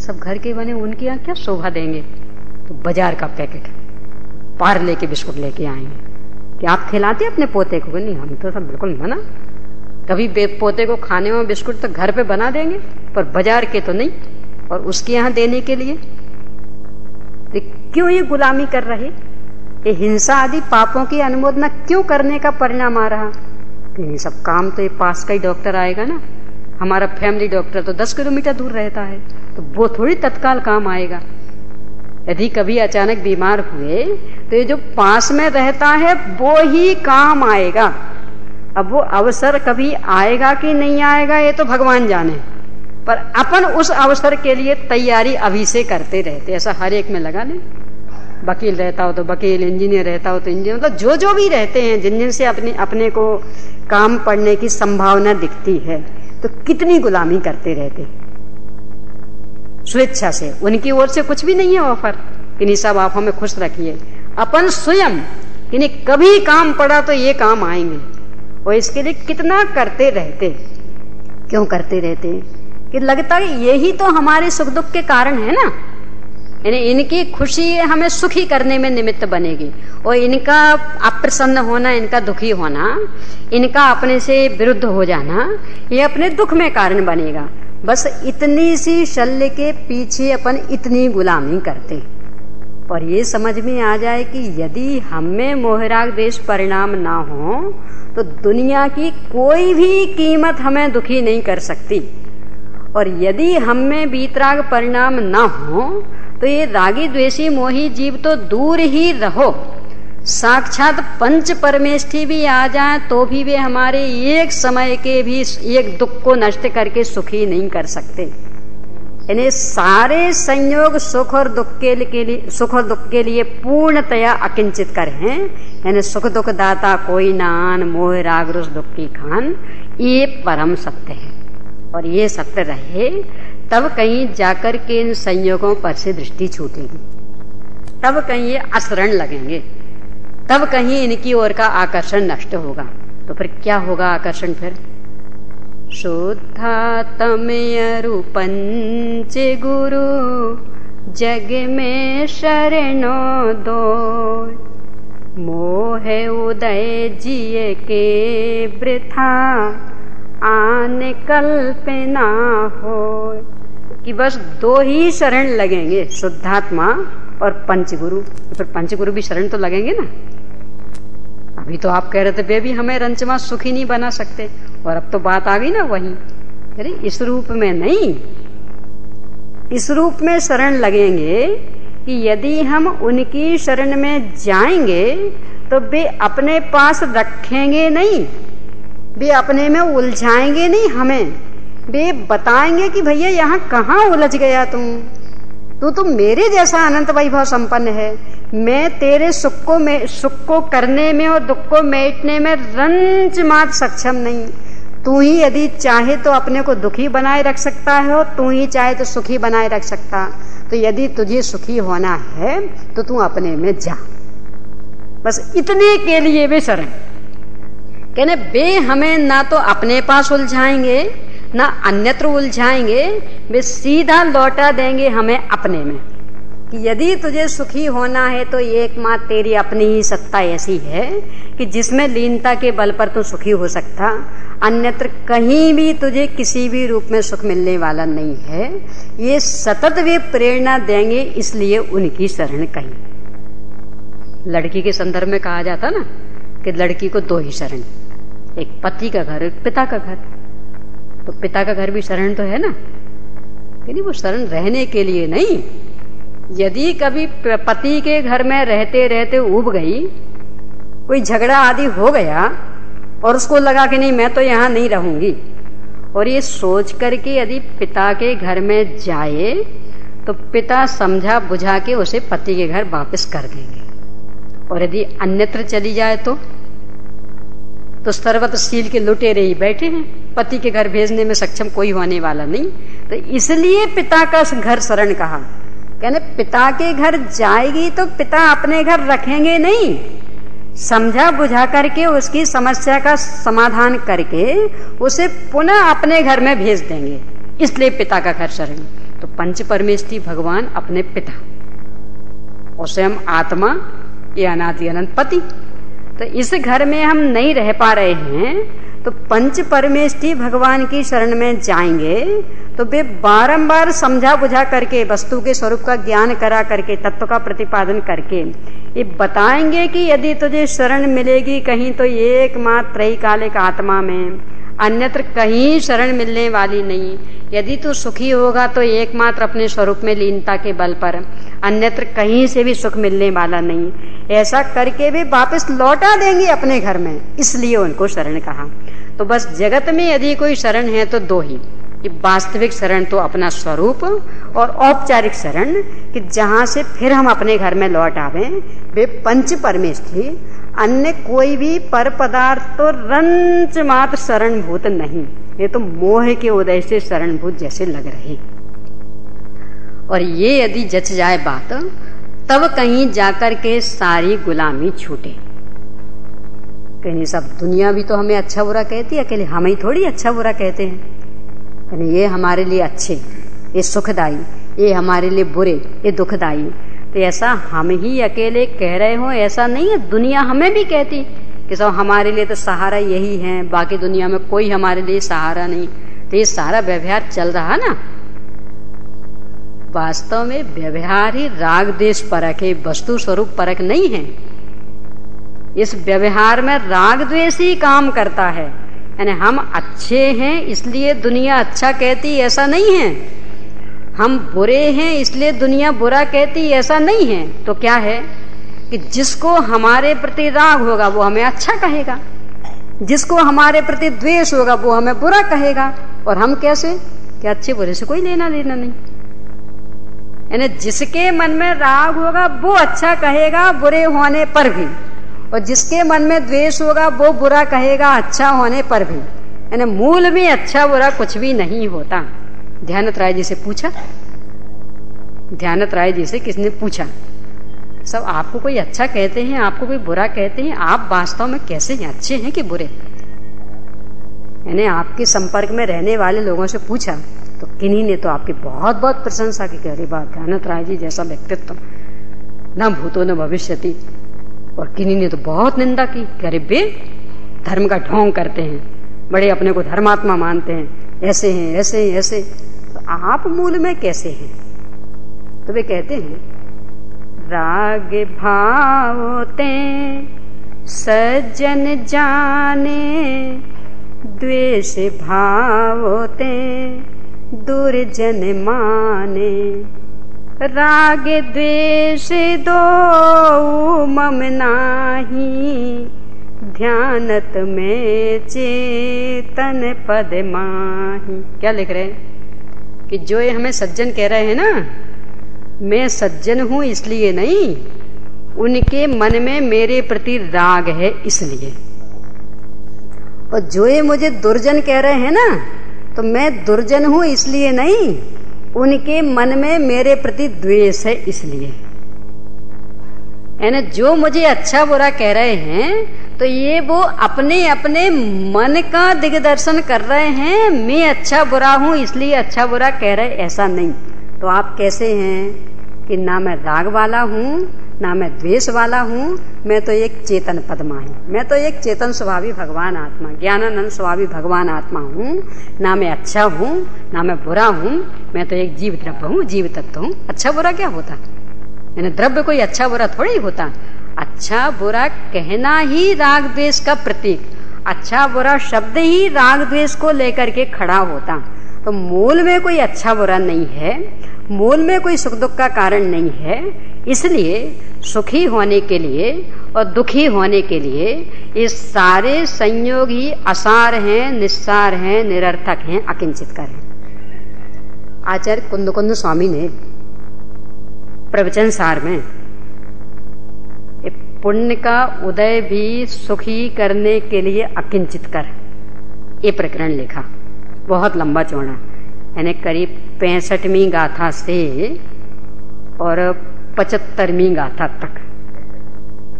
सब घर के बने, उनके यहाँ क्या शोभा देंगे? तो बाज़ार का पैकेट, पार लेके बिस्कुट लेके आएँगे। कि आप खिलाते अपने पोते को? नहीं, हम तो सब बिल्कुल मना। कभी पोते को खाने में बिस्कुट तो घर पे बना देंगे, पर बाज़ार के तो नहीं। और उसके यहाँ देने के लिए? तो क्यों ये गुलामी कर रहे? ये हिंसा आदि पापों की अनुमोदना क्यों करने का परिणाम आ रहा? ये सब काम तो ये पास का ही डॉक्टर आएगा ना। हमारा फैमिली डॉक्टर तो दस किलोमीटर दूर रहता है तो वो थोड़ी तत्काल काम आएगा। यदि कभी अचानक बीमार हुए तो ये जो पास में रहता है, वो ही काम आएगा। अब वो अवसर कभी आएगा कि नहीं आएगा, ये तो भगवान जाने। पर अपन उस अवसर के लिए तैयारी अभी से करते रहते ऐसा हर एक में लगा नहीं। वकील रहता हो तो वकील, इंजीनियर रहता हो तो इंजीनियर। मतलब जो जो भी रहते हैं, जिन जिन से अपने अपने को काम पड़ने की संभावना दिखती है तो कितनी गुलामी करते रहते स्वेच्छा से। उनकी ओर से कुछ भी नहीं है ऑफ़र। कि नहीं सब आप हमें खुश रखिए। अपन स्वयं कि कभी काम पड़ा तो ये काम आएँगे। और इसके लिए कितना करते रहते क्यों करते रहते कि लगता है यही तो हमारे सुख दुख के कारण है ना? यानी इनकी खुशी हमें सुखी करने में निमित्त बनेगी। और इनका अप्रसन्न होना, इनका दुखी होना, इनका अपने से विरुद्ध हो जाना, ये अपने दुख में कारण बनेगा। बस इतनी सी शल्य के पीछे अपन इतनी गुलामी करते। और ये समझ में आ जाए कि यदि हमें मोहराग देश परिणाम ना हो तो दुनिया की कोई भी कीमत हमें दुखी नहीं कर सकती। और यदि हम में बीतराग परिणाम न हो तो ये रागी द्वेषी मोही जीव तो दूर ही रहो। साक्षात पंच परमेष्ठी भी आ जाए तो भी वे हमारे एक समय के भी एक दुख को नष्ट करके सुखी नहीं कर सकते। यानी सारे संयोग सुख और दुख के लिए सुख और दुख के लिए पूर्णतया अकिंचित कर हैं। यानी सुख दुख दाता कोई नान, मोह राग रुष दुख की खान, ये परम सत्य है। और ये सत्य रहे, तब कहीं जाकर के इन संयोगों पर से दृष्टि छूटेगी। तब कहीं ये असरण लगेंगे। तब कहीं इनकी ओर का आकर्षण नष्ट होगा। तो फिर क्या होगा आकर्षण फिर? शुद्धातमयरु पंच गुरु, जग में शरणो दो। मोह उदय जिय के वृथा आन कल्पना हो। कि बस दो ही शरण लगेंगे, शुद्धात्मा और पंचगुरु। तो फिर पंचगुरु भी शरण तो लगेंगे ना? अभी तो आप कह रहे थे, बेबी, हमें रंचमा सुखी नहीं बना सकते। और अब तो बात आ गई ना वही। अरे, इस रूप में नहीं। इस रूप में शरण लगेंगे कि यदि हम उनकी शरण में जाएँगे तो वे अपने पास रखेंगे नहीं। वे अपने में उलझाएँगे नहीं हमें। वे बताएँगे कि भैया यहाँ कहाँ उलझ गया तुम? तू तो मेरे जैसा अनंत वैभव संपन्न है। मैं तेरे सुख को में, सुख को करने में और दुख को मेटने में रंच मात सक्षम नहीं। तू ही यदि चाहे तो अपने को दुखी बनाए रख सकता है और तू ही चाहे तो सुखी बनाए रख सकता। तो यदि तुझे सुखी होना है तो तू अपने में जा। बस इतने के लिए भी शरण। कहने बे हमें ना तो अपने पास उलझाएँगे, ना अन्यत्र उलझाएँगे, वे सीधा लौटा देंगे हमें अपने में। कि यदि तुझे सुखी होना है तो एकमात्र तेरी अपनी ही सत्ता ऐसी है कि जिसमें लीनता के बल पर तू सुखी हो सकता। अन्यत्र कहीं भी तुझे किसी भी रूप में सुख मिलने वाला नहीं है। ये सतत वे प्रेरणा देंगे, इसलिए उनकी शरण कहीं। लड़की के संदर्भ में कहा जाता ना कि लड़की को दो ही शरण। एक पति का घर, एक पिता का घर। तो पिता का घर भी शरण तो है ना? नहीं वो शरण रहने के लिए नहीं। यदि कभी पति के घर में रहते रहते उब गई, कोई झगड़ा आदि हो गया, और उसको लगा कि नहीं, मैं तो यहाँ नहीं रहूँगी, और ये सोच करके यदि पिता के घर में जाए तो पिता समझा बुझा के उसे पति के घर वापस कर देंगे। और यदि अन्यत्र चली जाए तो? तो सर्वतशील के लुटेरे ही बैठे हैं। पति के घर भेजने में सक्षम कोई होने वाला नहीं। तो इसलिए पिता का घर शरण कहा। कहने, पिता के घर जाएगी तो पिता अपने घर रखेंगे नहीं। समझा बुझा करके उसकी समस्या का समाधान करके उसे पुनः अपने घर में भेज देंगे। इसलिए पिता का घर शरण तो पंच परमेश्वरी भगवान अपने पिता। और स्वयं आत्मा ये अनादि अनंत पति। तो इस घर में हम नहीं रह पा रहे हैं तो पंच परमेष्टि भगवान की शरण में जाएँगे तो वे बारंबार समझा बुझा करके, वस्तु के स्वरूप का ज्ञान करा करके, तत्व का प्रतिपादन करके, ये बताएँगे कि यदि तुझे शरण मिलेगी कहीं तो एकमात्र ही कालिक आत्मा में। अन्यत्र कहीं शरण मिलने वाली नहीं। यदि तू सुखी होगा तो एकमात्र अपने स्वरूप में लीनता के बल पर, अन्यत्र कहीं से भी सुख मिलने वाला नहीं। ऐसा करके भी वापस लौटा देंगे अपने घर में, इसलिए उनको शरण कहा। तो बस जगत में यदि कोई शरण है तो दो ही। कि वास्तविक शरण तो अपना स्वरूप और औपचारिक शरण कि जहाँ से फिर हम अपने घर में लौट आवे, वे पंच परमेश्वरी, अन्य कोई भी पर पदार्थ तो रंच मात्र शरणभूत नहीं। ये तो मोह के उदय से शरणभूत जैसे लग रहे। और ये यदि जच जाए बात, तब कहीं जाकर के सारी गुलामी छूटे। कहीं सब दुनिया भी तो हमें अच्छा बुरा कहती है, अकेले हम ही थोड़ी अच्छा बुरा कहते हैं। ये हमारे लिए अच्छे, ये सुखदाई, ये हमारे लिए बुरे, ये दुखदाई। तो ऐसा हम ही अकेले कह रहे हो, ऐसा नहीं है, दुनिया हमें भी कहती कि सब हमारे लिए तो सहारा यही है, बाकी दुनिया में कोई हमारे लिए सहारा नहीं। तो ये सारा व्यवहार चल रहा ना। वास्तव में व्यवहार ही राग देश परक है वस्तु स्वरूप परक नहीं है। इस व्यवहार में राग द्वेष ही काम करता है। यानी हम अच्छे हैं, इसलिए दुनिया अच्छा कहती ऐसा नहीं है। हम बुरे हैं, इसलिए दुनिया बुरा कहती ऐसा नहीं है। तो क्या है कि जिसको हमारे प्रति राग होगा, वो हमें अच्छा कहेगा। जिसको हमारे प्रति द्वेष होगा, वो हमें बुरा कहेगा। और हम कैसे? कि अच्छे बुरे से कोई लेना देना नहीं। यानी जिसके मन में राग होगा, वो अच्छा कहेगा, बुरे होने पर भी। और जिसके मन में द्वेष होगा, वो बुरा कहेगा अच्छा होने पर भी। यानी मूल में अच्छा बुरा कुछ भी नहीं होता। ध्यानत राय जी से पूछा? ध्यानत राय जी से किसने पूछा? सब आपको कोई अच्छा कहते हैं, आपको कोई बुरा कहते हैं, आप वास्तव में कैसे हैं? अच्छे हैं कि बुरे? यानी आपके संपर्क में रहने वाले लोगों से पूछा तो किन्हीं ने तो आपकी बहुत बहुत प्रशंसा की कह रही बात ध्यानत राय जी जैसा व्यक्तित्व। न भूतो न भविष्य और किन्हीं ने तो बहुत निंदा की रहे बे, धर्म का ढोंग करते हैं, बड़े अपने को धर्मात्मा मानते हैं, ऐसे हैं ऐसे हैं, ऐसे तो आप मूल में कैसे हैं? तो वे कहते हैं, राग भावते, सज्जन जाने, द्वेष भावते, दुर्जन माने। राग द्वेष दो मम नाही। ध्यानत में चेतन पद माही। क्या लिख रहे हैं? कि जो ये हमें सज्जन कह रहे हैं ना, मैं सज्जन हूँ इसलिए नहीं, उनके मन में मेरे प्रति राग है इसलिए। और जो ये मुझे दुर्जन कह रहे हैं ना तो मैं दुर्जन हूँ इसलिए नहीं उनके मन में मेरे प्रति द्वेष है इसलिए। यानी जो मुझे अच्छा बुरा कह रहे हैं तो ये वो अपने अपने मन का दिग्दर्शन कर रहे हैं, मैं अच्छा बुरा हूँ इसलिए अच्छा बुरा कह रहे ऐसा नहीं। तो आप कैसे हैं कि ना मैं राग वाला हूँ ना मैं द्वेष वाला हूँ, मैं तो एक चेतन पदमा हूँ। मैं तो एक चेतन स्वभावी भगवान आत्मा, ज्ञानानंद स्वभावी भगवान आत्मा हूँ। ना मैं अच्छा हूँ, ना मैं बुरा हूँ, मैं तो एक जीव द्रव्य हूँ, जीव तत्व हूँ। अच्छा बुरा क्या होता? यानी द्रव्य कोई अच्छा बुरा थोड़ा ही होता। अच्छा बुरा कहना ही राग द्वेष का प्रतीक। अच्छा बुरा शब्द ही राग द्वेष को लेकर के खड़ा होता। तो मूल में कोई अच्छा बुरा नहीं है। मूल में कोई सुख दुख का कारण नहीं है, इसलिए सुखी होने के लिए और दुखी होने के लिए ये सारे संयोग ही असार हैं, निस्सार हैं, निरर्थक हैं, अकिंचित कर हैं। आचार्य कुंद कुंद स्वामी ने प्रवचन सार में पुण्य का उदय भी सुखी करने के लिए अकिंचित कर, ये प्रकरण लिखा। बहुत लंबा चौड़ा। यानी करीब पैंसठवीं गाथा से और पचहत्तरवीं गाथा तक।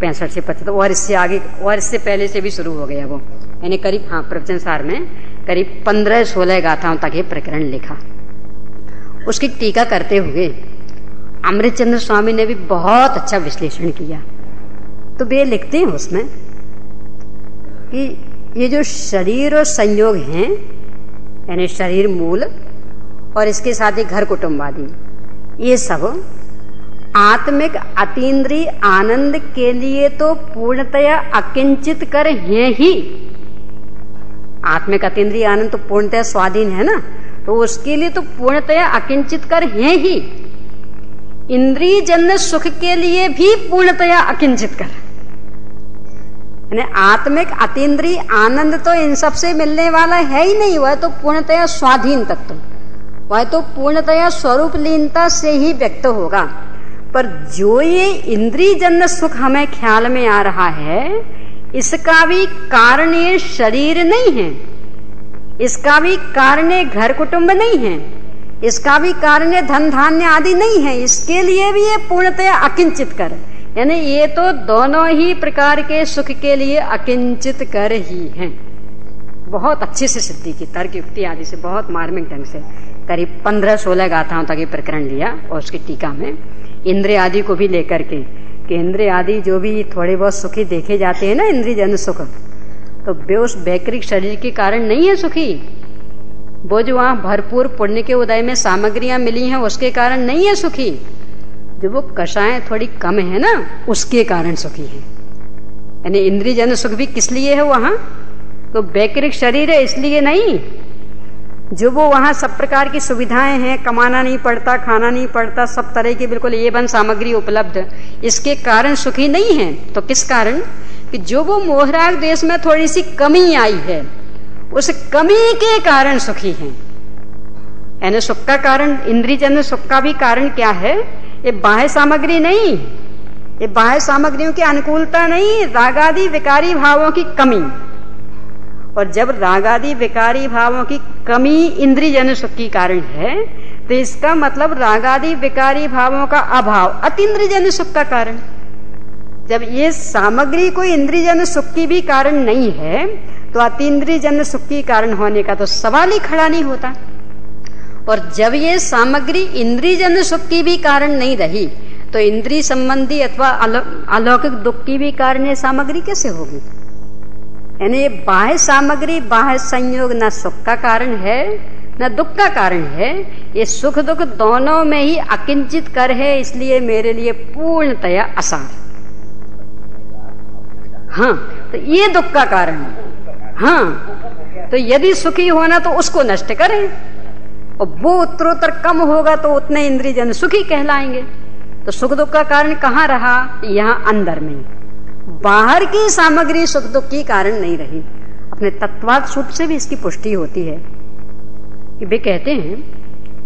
पैंसठ से पचहत्तर, और इससे आगे, और इससे पहले से भी शुरू हो गया वो। यानी करीब हाँ प्रवचन सार में करीब पंद्रह सोलह गाथाओं तक ये प्रकरण लिखा। उसकी टीका करते हुए अमृत चंद्र स्वामी ने भी बहुत अच्छा विश्लेषण किया। तो वे लिखते हैं उसमें कि ये जो शरीर और संयोग हैं, यानी शरीर मूल और इसके साथ ही घर कुटुंब आदि ये सब आत्मिक अतीन्द्रिय आनंद के लिए तो पूर्णतया अकिंचित कर है ही। आत्मिक अतीन्द्रिय आनंद तो पूर्णतया स्वाधीन है ना? तो उसके लिए तो पूर्णतया अकिंचित कर है ही। इंद्रिय जन्य सुख के लिए भी पूर्णतया अकिंचित कर। आत्मिक अतीन्द्रिय आनंद तो इन सबसे मिलने वाला है ही नहीं, वह तो पूर्णतया स्वाधीन तत्व। वह तो पूर्णतया स्वरूप लीनता से ही व्यक्त होगा। पर जो ये इंद्रिय जन्य सुख हमें ख्याल में आ रहा है, इसका भी कारण ये शरीर नहीं है। इसका भी कारण घर कुटुंब नहीं है। इसका भी कारण धन धान्य आदि नहीं है। इसके लिए भी ये पूर्णतया अकिंचित कर। यानी ये तो दोनों ही प्रकार के सुख के लिए अकिंचित कर ही हैं। बहुत अच्छे से सिद्धि की, तर्क युक्ति आदि से, बहुत मार्मिक ढंग से। करीब पंद्रह सोलह गाथाओं तक ये प्रकरण लिया और उसकी टीका में इंद्र आदि को भी लेकर के इंद्र आदि जो भी थोड़े बहुत सुखी देखे जाते हैं ना, इंद्रिय जन सुख तो वे उस वैकृक शरीर के कारण नहीं है सुखी। वो जो वहाँ भरपूर पुण्य के उदय में सामग्रियाँ मिली हैं, उसके कारण नहीं है सुखी। जो वो कषाएँ थोड़ी कम है ना, उसके कारण सुखी है। यानी इंद्रिय जन सुख भी किस लिए है वहाँ? तो वैकृक शरीर है, इसलिए नहीं। जो वो वहाँ सब प्रकार की सुविधाएँ हैं, कमाना नहीं पड़ता, खाना नहीं पड़ता, सब तरह की बिल्कुल ये बन सामग्री उपलब्ध, इसके कारण सुखी नहीं है। तो किस कारण? कि जो वो मोहराग देश में थोड़ी सी कमी आई है, उस कमी के कारण सुखी है। यानी सुख का कारण, इंद्रिजन सुख का भी कारण क्या है? ये बाह्य सामग्री नहीं, ये बाह्य सामग्रियों की अनुकूलता नहीं, रागादि विकारी भावों की कमी। और जब रागादि विकारी भावों की कमी इंद्रिय जन सुख की कारण है तो इसका मतलब रागादि विकारी भावों का अभाव अतिद्र जन सुख का कारण। जब ये सामग्री कोई इंद्रिय जन सुख की भी कारण नहीं है तो अतीन्द्रिय जन सुख की कारण होने का तो सवाल ही खड़ा नहीं होता। और जब ये सामग्री इंद्रिय जन सुख की भी कारण नहीं रही तो इंद्रिय संबंधी अथवा अलौकिक दुख की भी कारण ये सामग्री कैसे होगी? यानी बाह्य सामग्री, बाह्य संयोग न सुख का कारण है, न दुख का कारण है, ये सुख दुख दोनों में ही अकिंचित कर है, इसलिए मेरे लिए पूर्णतया असार। हाँ तो ये दुख का कारण है। हाँ तो यदि सुखी होना तो उसको नष्ट करें। और वो उत्तरोत्तर कम होगा तो उतने इंद्रिय जन सुखी कहलाएँगे। तो सुख दुख का कारण कहाँ रहा? यहाँ अंदर में बाहर की सामग्री सुख दुख की कारण नहीं रही। अपने तत्वाद सूत्र से भी इसकी पुष्टि होती है। कि वे कहते हैं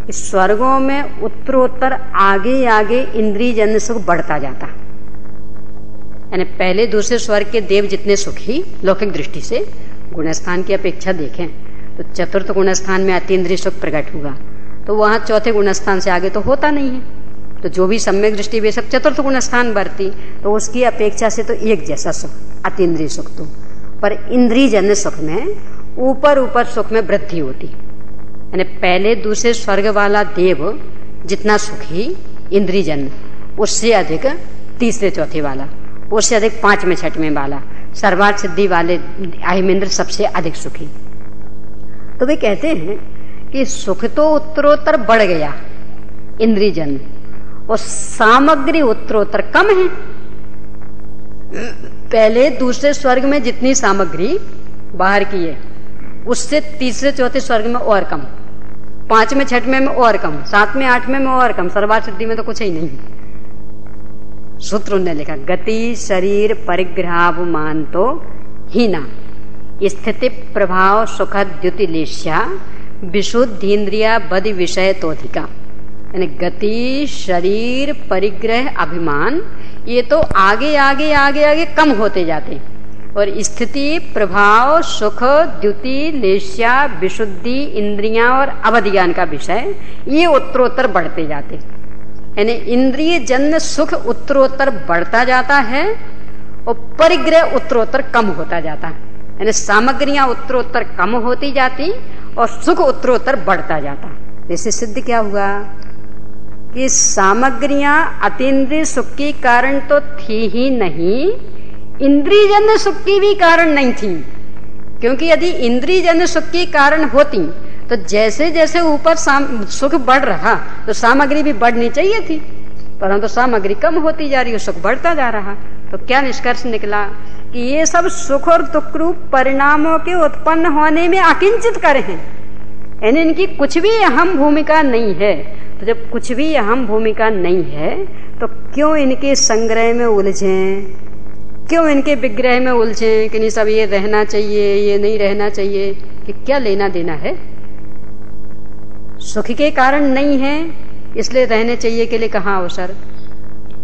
कि स्वर्गों में उत्तरोत्तर आगे आगे इंद्रिय जन सुख बढ़ता जाता। यानी पहले दूसरे स्वर्ग के देव जितने सुखी, लौकिक दृष्टि से गुणस्थान की अपेक्षा देखें तो चतुर्थ गुणस्थान में अतीन्द्रिय सुख प्रकट हुआ तो वहाँ चौथे गुणस्थान से आगे तो होता नहीं है। तो जो भी सम्यक दृष्टि वे सब चतुर्थ गुणस्थान बरती तो उसकी अपेक्षा से तो एक जैसा सुख, अतीन्द्रिय सुख तो। पर इंद्रिय जन्य सुख में, ऊपर ऊपर सुख में वृद्धि होती। यानी पहले दूसरे स्वर्ग वाला देव जितना सुखी इंद्रिय जन्य उससे अधिक तीसरे चौथे वाला, उससे अधिक पाँचवें, छठवें वाला, सर्वार्थ सिद्धि वाले अहिमेंद्र सबसे अधिक सुखी। तो वे कहते हैं कि सुख तो उत्तरोत्तर बढ़ गया इंद्रिय जन्म और सामग्री उत्तरोत्तर कम है। पहले दूसरे स्वर्ग में जितनी सामग्री बाहर की है, उससे तीसरे, चौथे स्वर्ग में और कम। पाँचवें, छठवें में और कम। सातवें, आठवें में और कम। सर्वार्थ सिद्धि में तो कुछ ही नहीं। सूत्र ने लिखा, गति, शरीर परिग्रहावमान तो हीना। स्थिति, प्रभाव, सुख द्युतिलेश्या विशुद्ध, इंद्रिया, बद, विषय तो अधिका। यानी गति, शरीर, परिग्रह, अभिमान, ये तो आगे आगे आगे आगे कम होते जाते और स्थिति, प्रभाव, सुख, द्युति लेश्या विशुद्धि, इंद्रियाँ और अवधिज्ञान का विषय, ये उत्तरोत्तर बढ़ते जाते यानी इंद्रिय जन्य सुख उत्तरोत्तर बढ़ता जाता है और परिग्रह उत्तरोत्तर कम होता जाता है। यानी सामग्रियाँ उत्तरोत्तर कम होती जाती और सुख उत्तरोत्तर बढ़ता जाता जैसे सिद्ध क्या हुआ? कि सामग्रियाँ अतीन्द्रिय सुख की कारण तो थी ही नहीं, इंद्रियजन्य सुख की भी कारण नहीं थी। क्योंकि यदि इंद्रियजन्य सुख के कारण होती तो जैसे जैसे ऊपर सुख बढ़ रहा तो सामग्री भी बढ़नी चाहिए थी। परंतु सामग्री कम होती जा रही है सुख बढ़ता जा रहा। तो क्या निष्कर्ष निकला कि ये सब सुख और दुख रूप परिणामों के उत्पन्न होने में अकिंचित कर हैं। यानी इनकी कुछ भी अहम भूमिका नहीं है। तो जब कुछ भी अहम भूमिका नहीं है तो क्यों इनके संग्रह में उलझे? क्यों इनके विग्रह में उलझे कि नहीं सब ये रहना चाहिए, ये नहीं रहना चाहिए? कि क्या लेना देना है? सुख के कारण नहीं है, इसलिए रहने चाहिए के लिए कहा अवसर?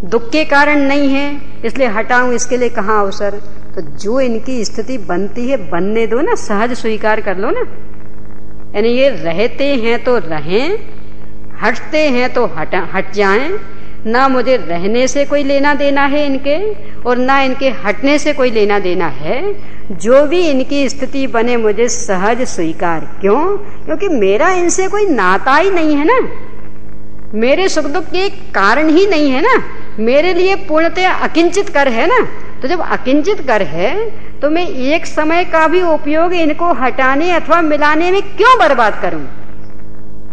दुख के कारण नहीं है, इसलिए हटाऊं इसके लिए कहा अवसर? तो जो इनकी स्थिति बनती है, बनने दो ना, सहज स्वीकार कर लो ना। यानी ये रहते हैं तो रहें हटते हैं तो हट हट जाएँ। ना मुझे रहने से कोई लेना देना है इनके, और ना इनके हटने से कोई लेना देना है। जो भी इनकी स्थिति बने, मुझे सहज स्वीकार क्यों? क्योंकि मेरा इनसे कोई नाता ही नहीं है ना। मेरे सुख दुख के कारण ही नहीं है ना। मेरे लिए पूर्णतः अकिंचित कर है ना। तो जब अकिंचित कर है तो मैं एक समय का भी उपयोग इनको हटाने अथवा मिलाने में क्यों बर्बाद करूँ?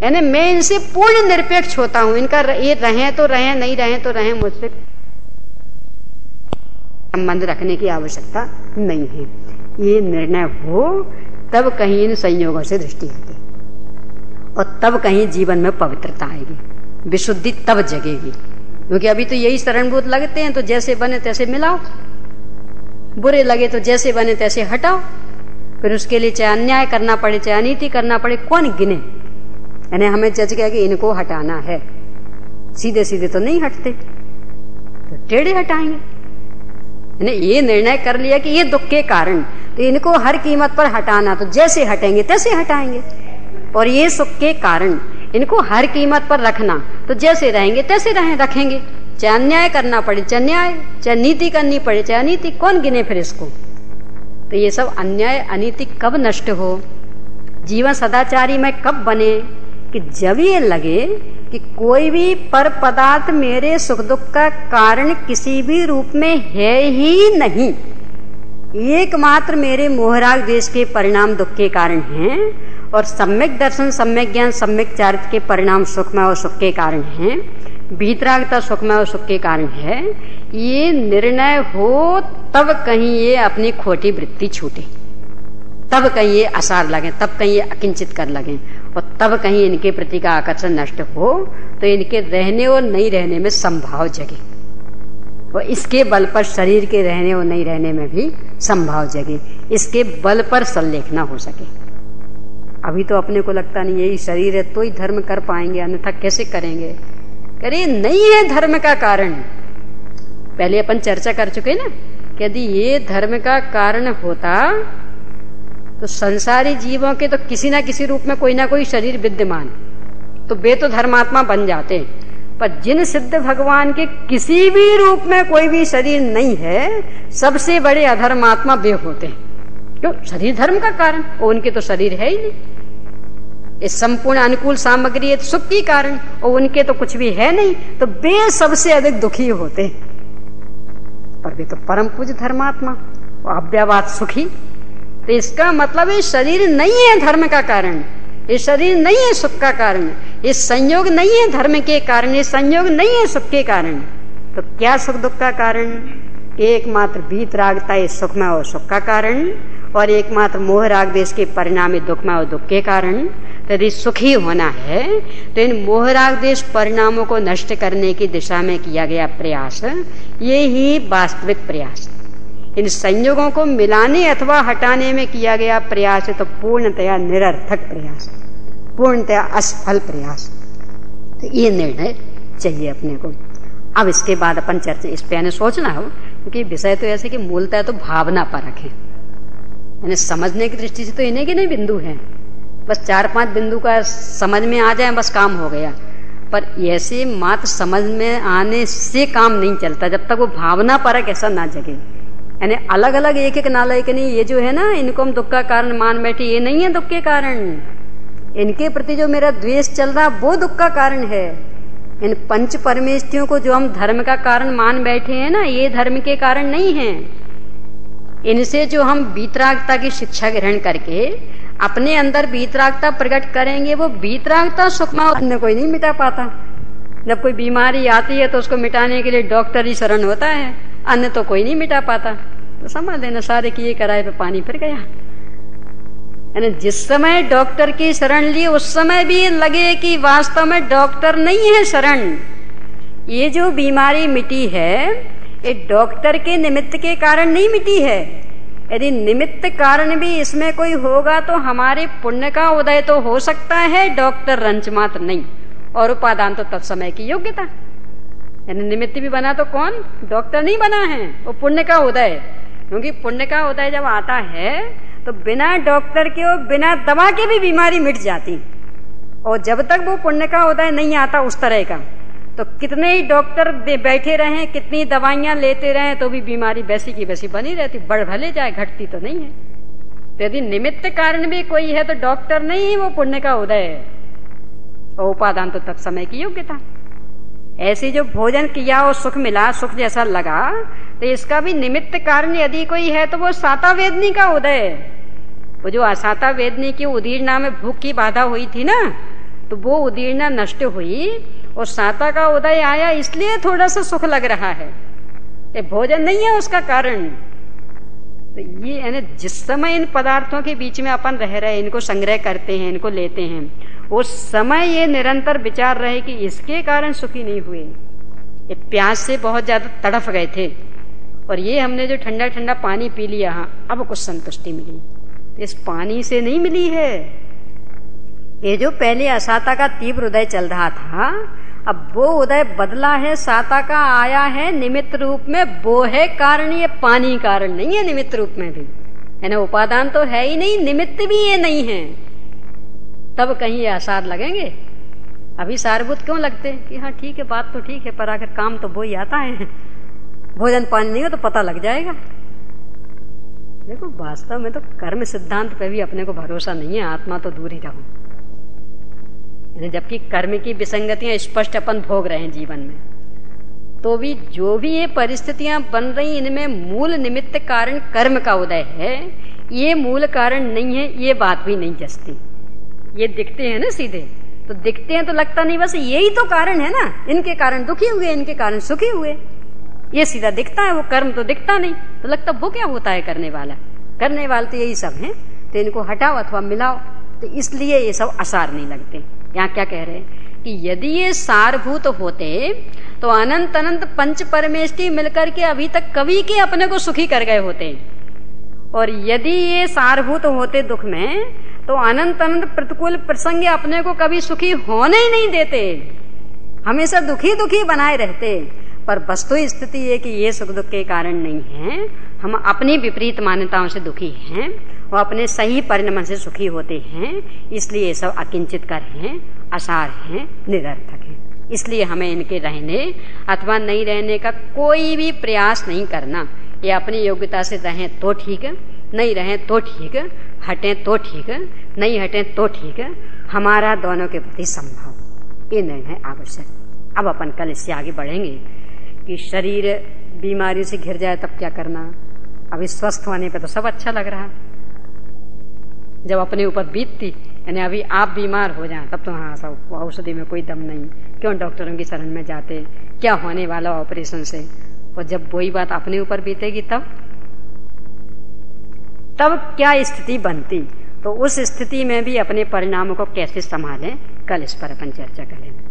यानी मैं इनसे पूर्ण निरपेक्ष होता हूँ। इनका ये रहे तो रहे, नहीं रहे तो रहे मुझसे। संबंध रखने की आवश्यकता नहीं है। ये निर्णय हो, तब कहीं इन संयोगों से दृष्टि होती और तब कहीं जीवन में पवित्रता आएगी। विशुद्धि तब जगेगी। क्योंकि अभी तो यही शरणभूत लगते हैं तो जैसे बने तैसे मिलाओ। बुरे लगे तो जैसे बने तैसे हटाओ। फिर उसके लिए चाहे अन्याय करना पड़े, चाहे अनिति करना पड़े, कौन गिने? यानी हमें जज गया कि इनको हटाना है। सीधे सीधे तो नहीं हटते। तो टेढ़े हटाएँगे। यानी ये निर्णय कर लिया कि ये दुख के कारण तो इनको हर कीमत पर हटाना तो जैसे हटेंगे तैसे हटाएँगे। और ये सुख के कारण, इनको हर कीमत पर रखना तो जैसे रहेंगे तैसे रहे, रखेंगे। चाहे अन्याय करना पड़े, चाहे न्याय, चाहे नीति करनी पड़े, चाहे अनीति, कौन गिने फिर इसको? तो ये सब अन्याय, अनीति कब नष्ट हो? जीवन सदाचारी में कब बने? कि जब ये लगे कि कोई भी पर पदार्थ मेरे सुख दुख का कारण किसी भी रूप में है ही नहीं, एकमात्र मेरे मोहराग देश के परिणाम दुख के कारण हैं और सम्यक दर्शन, सम्यक ज्ञान, सम्यक चारित्र के परिणाम सुखमय और सुख के कारण हैं, भीतरागता सुखमय और सुख के कारण है, ये निर्णय हो तब कहीं ये अपनी खोटी वृत्ति छूटे। तब कहीं ये आसार लगे, तब कहीं ये अकिंचित कर लगे। और तब कहीं इनके प्रति का आकर्षण नष्ट हो तो इनके रहने और नहीं रहने में संभाव जगे। और इसके बल पर शरीर के रहने और नहीं रहने में भी संभाव जगे। इसके बल पर संलेखना हो सके। अभी तो अपने को लगता नहीं, यही शरीर है तो ही धर्म कर पाएँगे, अन्यथा कैसे करेंगे? करे, नहीं है धर्म का कारण। पहले अपन चर्चा कर चुके ना यदि ये धर्म का कारण होता तो संसारी जीवों के तो किसी ना किसी रूप में कोई ना कोई शरीर विद्यमान। तो वे तो धर्मात्मा बन जाते हैं। पर जिन सिद्ध भगवान के किसी भी रूप में कोई भी शरीर नहीं है, सबसे बड़े अधर्मात्मा वे होते हैं। क्यों? शरीर धर्म का कारण। और उनके तो शरीर है ही नहीं। इस संपूर्ण अनुकूल सामग्री तो सुख की कारण। और उनके तो कुछ भी है नहीं तो वे सबसे अधिक दुखी होते हैं। पर वे तो परम पूज धर्मात्मा। अव्यवाद सुखी तो इसका मतलब ये शरीर नहीं है धर्म का कारण। ये शरीर नहीं है सुख का कारण। ये संयोग नहीं है धर्म के कारण, ये संयोग नहीं है सुख के कारण। तो क्या सुख दुख का कारण? एकमात्र भीत रागता है सुख में और सुख का कारण, और एकमात्र मोह राग देश के परिणामी दुख में और दुख के कारण। तो यदि सुखी होना है तो इन मोह राग देश परिणामों को नष्ट करने की दिशा में किया गया प्रयास। ये ही वास्तविक प्रयास। इन संयोगों को मिलाने अथवा हटाने में किया गया प्रयास है तो पूर्णतया निरर्थक प्रयास, पूर्णतया असफल प्रयास। तो ये निर्णय चाहिए अपने को। अब इसके बाद अपन चर्चा, इस पे सोचना हो, क्योंकि विषय तो ऐसे कि मूलतः तो भावना पर रखे। यानी समझने की दृष्टि से तो इन्हें के नहीं बिंदु हैं। बस चार पाँच बिंदु का समझ में आ जाए, बस काम हो गया। पर ऐसे मात्र समझ में आने से काम नहीं चलता, जब तक वो भावना परक ऐसा ना जगे। यानी अलग अलग एक एक नालय के नहीं, ये जो है ना, इनको हम दुख का कारण मान बैठे, ये नहीं है दुख के कारण। इनके प्रति जो मेरा द्वेष चल रहा, वो दुख का कारण है। इन पंच परमेष्टियों को जो हम धर्म का कारण मान बैठे हैं ना, ये धर्म के कारण नहीं है। इनसे जो हम बीतरागता की शिक्षा ग्रहण करके अपने अंदर बीतरागता प्रकट करेंगे, वो बीतरागता सुखमा अन्य कोई नहीं मिटा पाता। जब कोई बीमारी आती है तो उसको मिटाने के लिए डॉक्टर ही शरण होता है। अन्य तो कोई नहीं मिटा पाता। तो समझ लेना सारे किए कराए पे पानी फिर गया। यानी जिस समय डॉक्टर की शरण ली, उस समय भी लगे कि वास्तव में डॉक्टर नहीं है शरण। ये जो बीमारी मिटी है, ये डॉक्टर के निमित्त के कारण नहीं मिटी है। यदि निमित्त कारण भी इसमें कोई होगा तो हमारे पुण्य का उदय तो हो सकता है, डॉक्टर रंच नहीं। और उपादान तो तत्समय की योग्यता। यानी निमित्त भी बना तो कौन? डॉक्टर नहीं बना है। वो पुण्य का उदय। क्योंकि पुण्य का उदय जब आता है तो बिना डॉक्टर के और बिना दवा के भी बीमारी मिट जाती। और जब तक वो पुण्य का उदय नहीं आता उस तरह का तो कितने ही डॉक्टर बैठे रहे, कितनी दवाइयाँ लेते रहे तो भी बीमारी वैसी की वैसी बनी रहती। बढ़ भले जाए, घटती तो नहीं है। तो यदि निमित्त कारण भी कोई है तो डॉक्टर नहीं वो पुण्य का उदय है। और उपादान तो तब समय की योग्यता। ऐसी जो भोजन किया और सुख मिला, सुख जैसा लगा तो इसका भी निमित्त कारण यदि कोई है तो वो साता वेदनी का उदय वो जो असाता वेदनी की उदीर्णा में भूख की बाधा हुई थी ना तो वो उदीर्णा नष्ट हुई, और साता का उदय आया, इसलिए थोड़ा सा सुख लग रहा है। ये भोजन नहीं है उसका कारण। तो ये यानी जिस समय इन पदार्थों के बीच में अपन रह रहे हैं, इनको संग्रह करते हैं, इनको लेते हैं उस समय ये निरंतर विचार रहे कि इसके कारण सुखी नहीं हुए ये प्यास से बहुत ज़्यादा तड़फ गए थे और ये हमने जो ठंडा ठंडा पानी पी लिया हाँ अब कुछ संतुष्टि मिली। इस पानी से नहीं मिली है। ये जो पहले असाता का तीव्र उदय चल रहा था, अब वो उदय बदला है, साता का आया है निमित्त रूप में, वो है कारण, ये पानी कारण नहीं है निमित्त रूप में भी। है ना, उपादान तो है ही नहीं, निमित्त भी ये नहीं है। तब कहीं ये आसार लगेंगे? अभी सारभूत क्यों लगते हैं कि हाँ ठीक है, बात तो ठीक है, पर अगर काम तो वो ही आता है। भोजन पानी नहीं हो तो पता लग जाएगा। देखो, वास्तव में तो कर्म सिद्धांत पे भी अपने को भरोसा नहीं है, आत्मा तो दूर ही रहो। जबकि कर्म की विसंगतियाँ स्पष्ट अपन भोग रहे हैं जीवन में। तो भी जो भी ये परिस्थितियाँ बन रही इनमें मूल निमित्त कारण कर्म का उदय है। ये मूल कारण नहीं है, ये बात भी नहीं जसती। ये दिखते हैं ना सीधे। तो दिखते हैं तो लगता नहीं, बस यही तो कारण है ना। इनके कारण दुखी हुए, इनके कारण सुखी हुए। ये सीधा दिखता है, वो कर्म तो दिखता नहीं। तो लगता, वो क्या होता है करने वाला? करने वाले तो यही सब है। तो इनको हटाओ अथवा मिलाओ। तो इसलिए ये सब आसार नहीं लगते। यहाँ क्या कह रहे हैं कि यदि ये सारभूत होते तो अनंत अनंत पंच परमेष्टि मिलकर के अभी तक कवि के अपने को सुखी कर गए होते। और यदि ये सारभूत होते दुख में तो अनंत अनंत प्रतिकूल प्रसंग अपने को कभी सुखी होने ही नहीं देते। हमेशा दुखी दुखी बनाए रहते। पर वस्तु तो स्थिति ये कि ये सुख दुख के कारण नहीं है। हम अपनी विपरीत मान्यताओं से दुखी हैं। वो अपने सही परिणाम से सुखी होते हैं। इसलिए ये सब अकिंचित कर हैं, असार हैं, निरर्थक हैं। इसलिए हमें इनके रहने अथवा नहीं रहने का कोई भी प्रयास नहीं करना। ये अपनी योग्यता से रहें तो ठीक, नहीं रहें तो ठीक। हटें तो ठीक, नहीं हटे तो ठीक, हमारा दोनों के प्रति संभव। ये निर्णय आवश्यक। अब अपन कल इससे आगे बढ़ेंगे कि शरीर बीमारी से घिर जाए तब क्या करना। अभी स्वस्थ होने पे तो सब अच्छा लग रहा। जब अपने ऊपर बीतती, यानी अभी आप बीमार हो जाए, तब तो हाँ सब औषधि में कोई दम नहीं। क्यों डॉक्टरों की शरण में जाते? क्या होने वाला ऑपरेशन से? और जब वही बात अपने ऊपर बीतेगी, तब? तब क्या स्थिति बनती? तो उस स्थिति में भी अपने परिणामों को कैसे संभालें? कल इस पर अपन चर्चा करेंगे।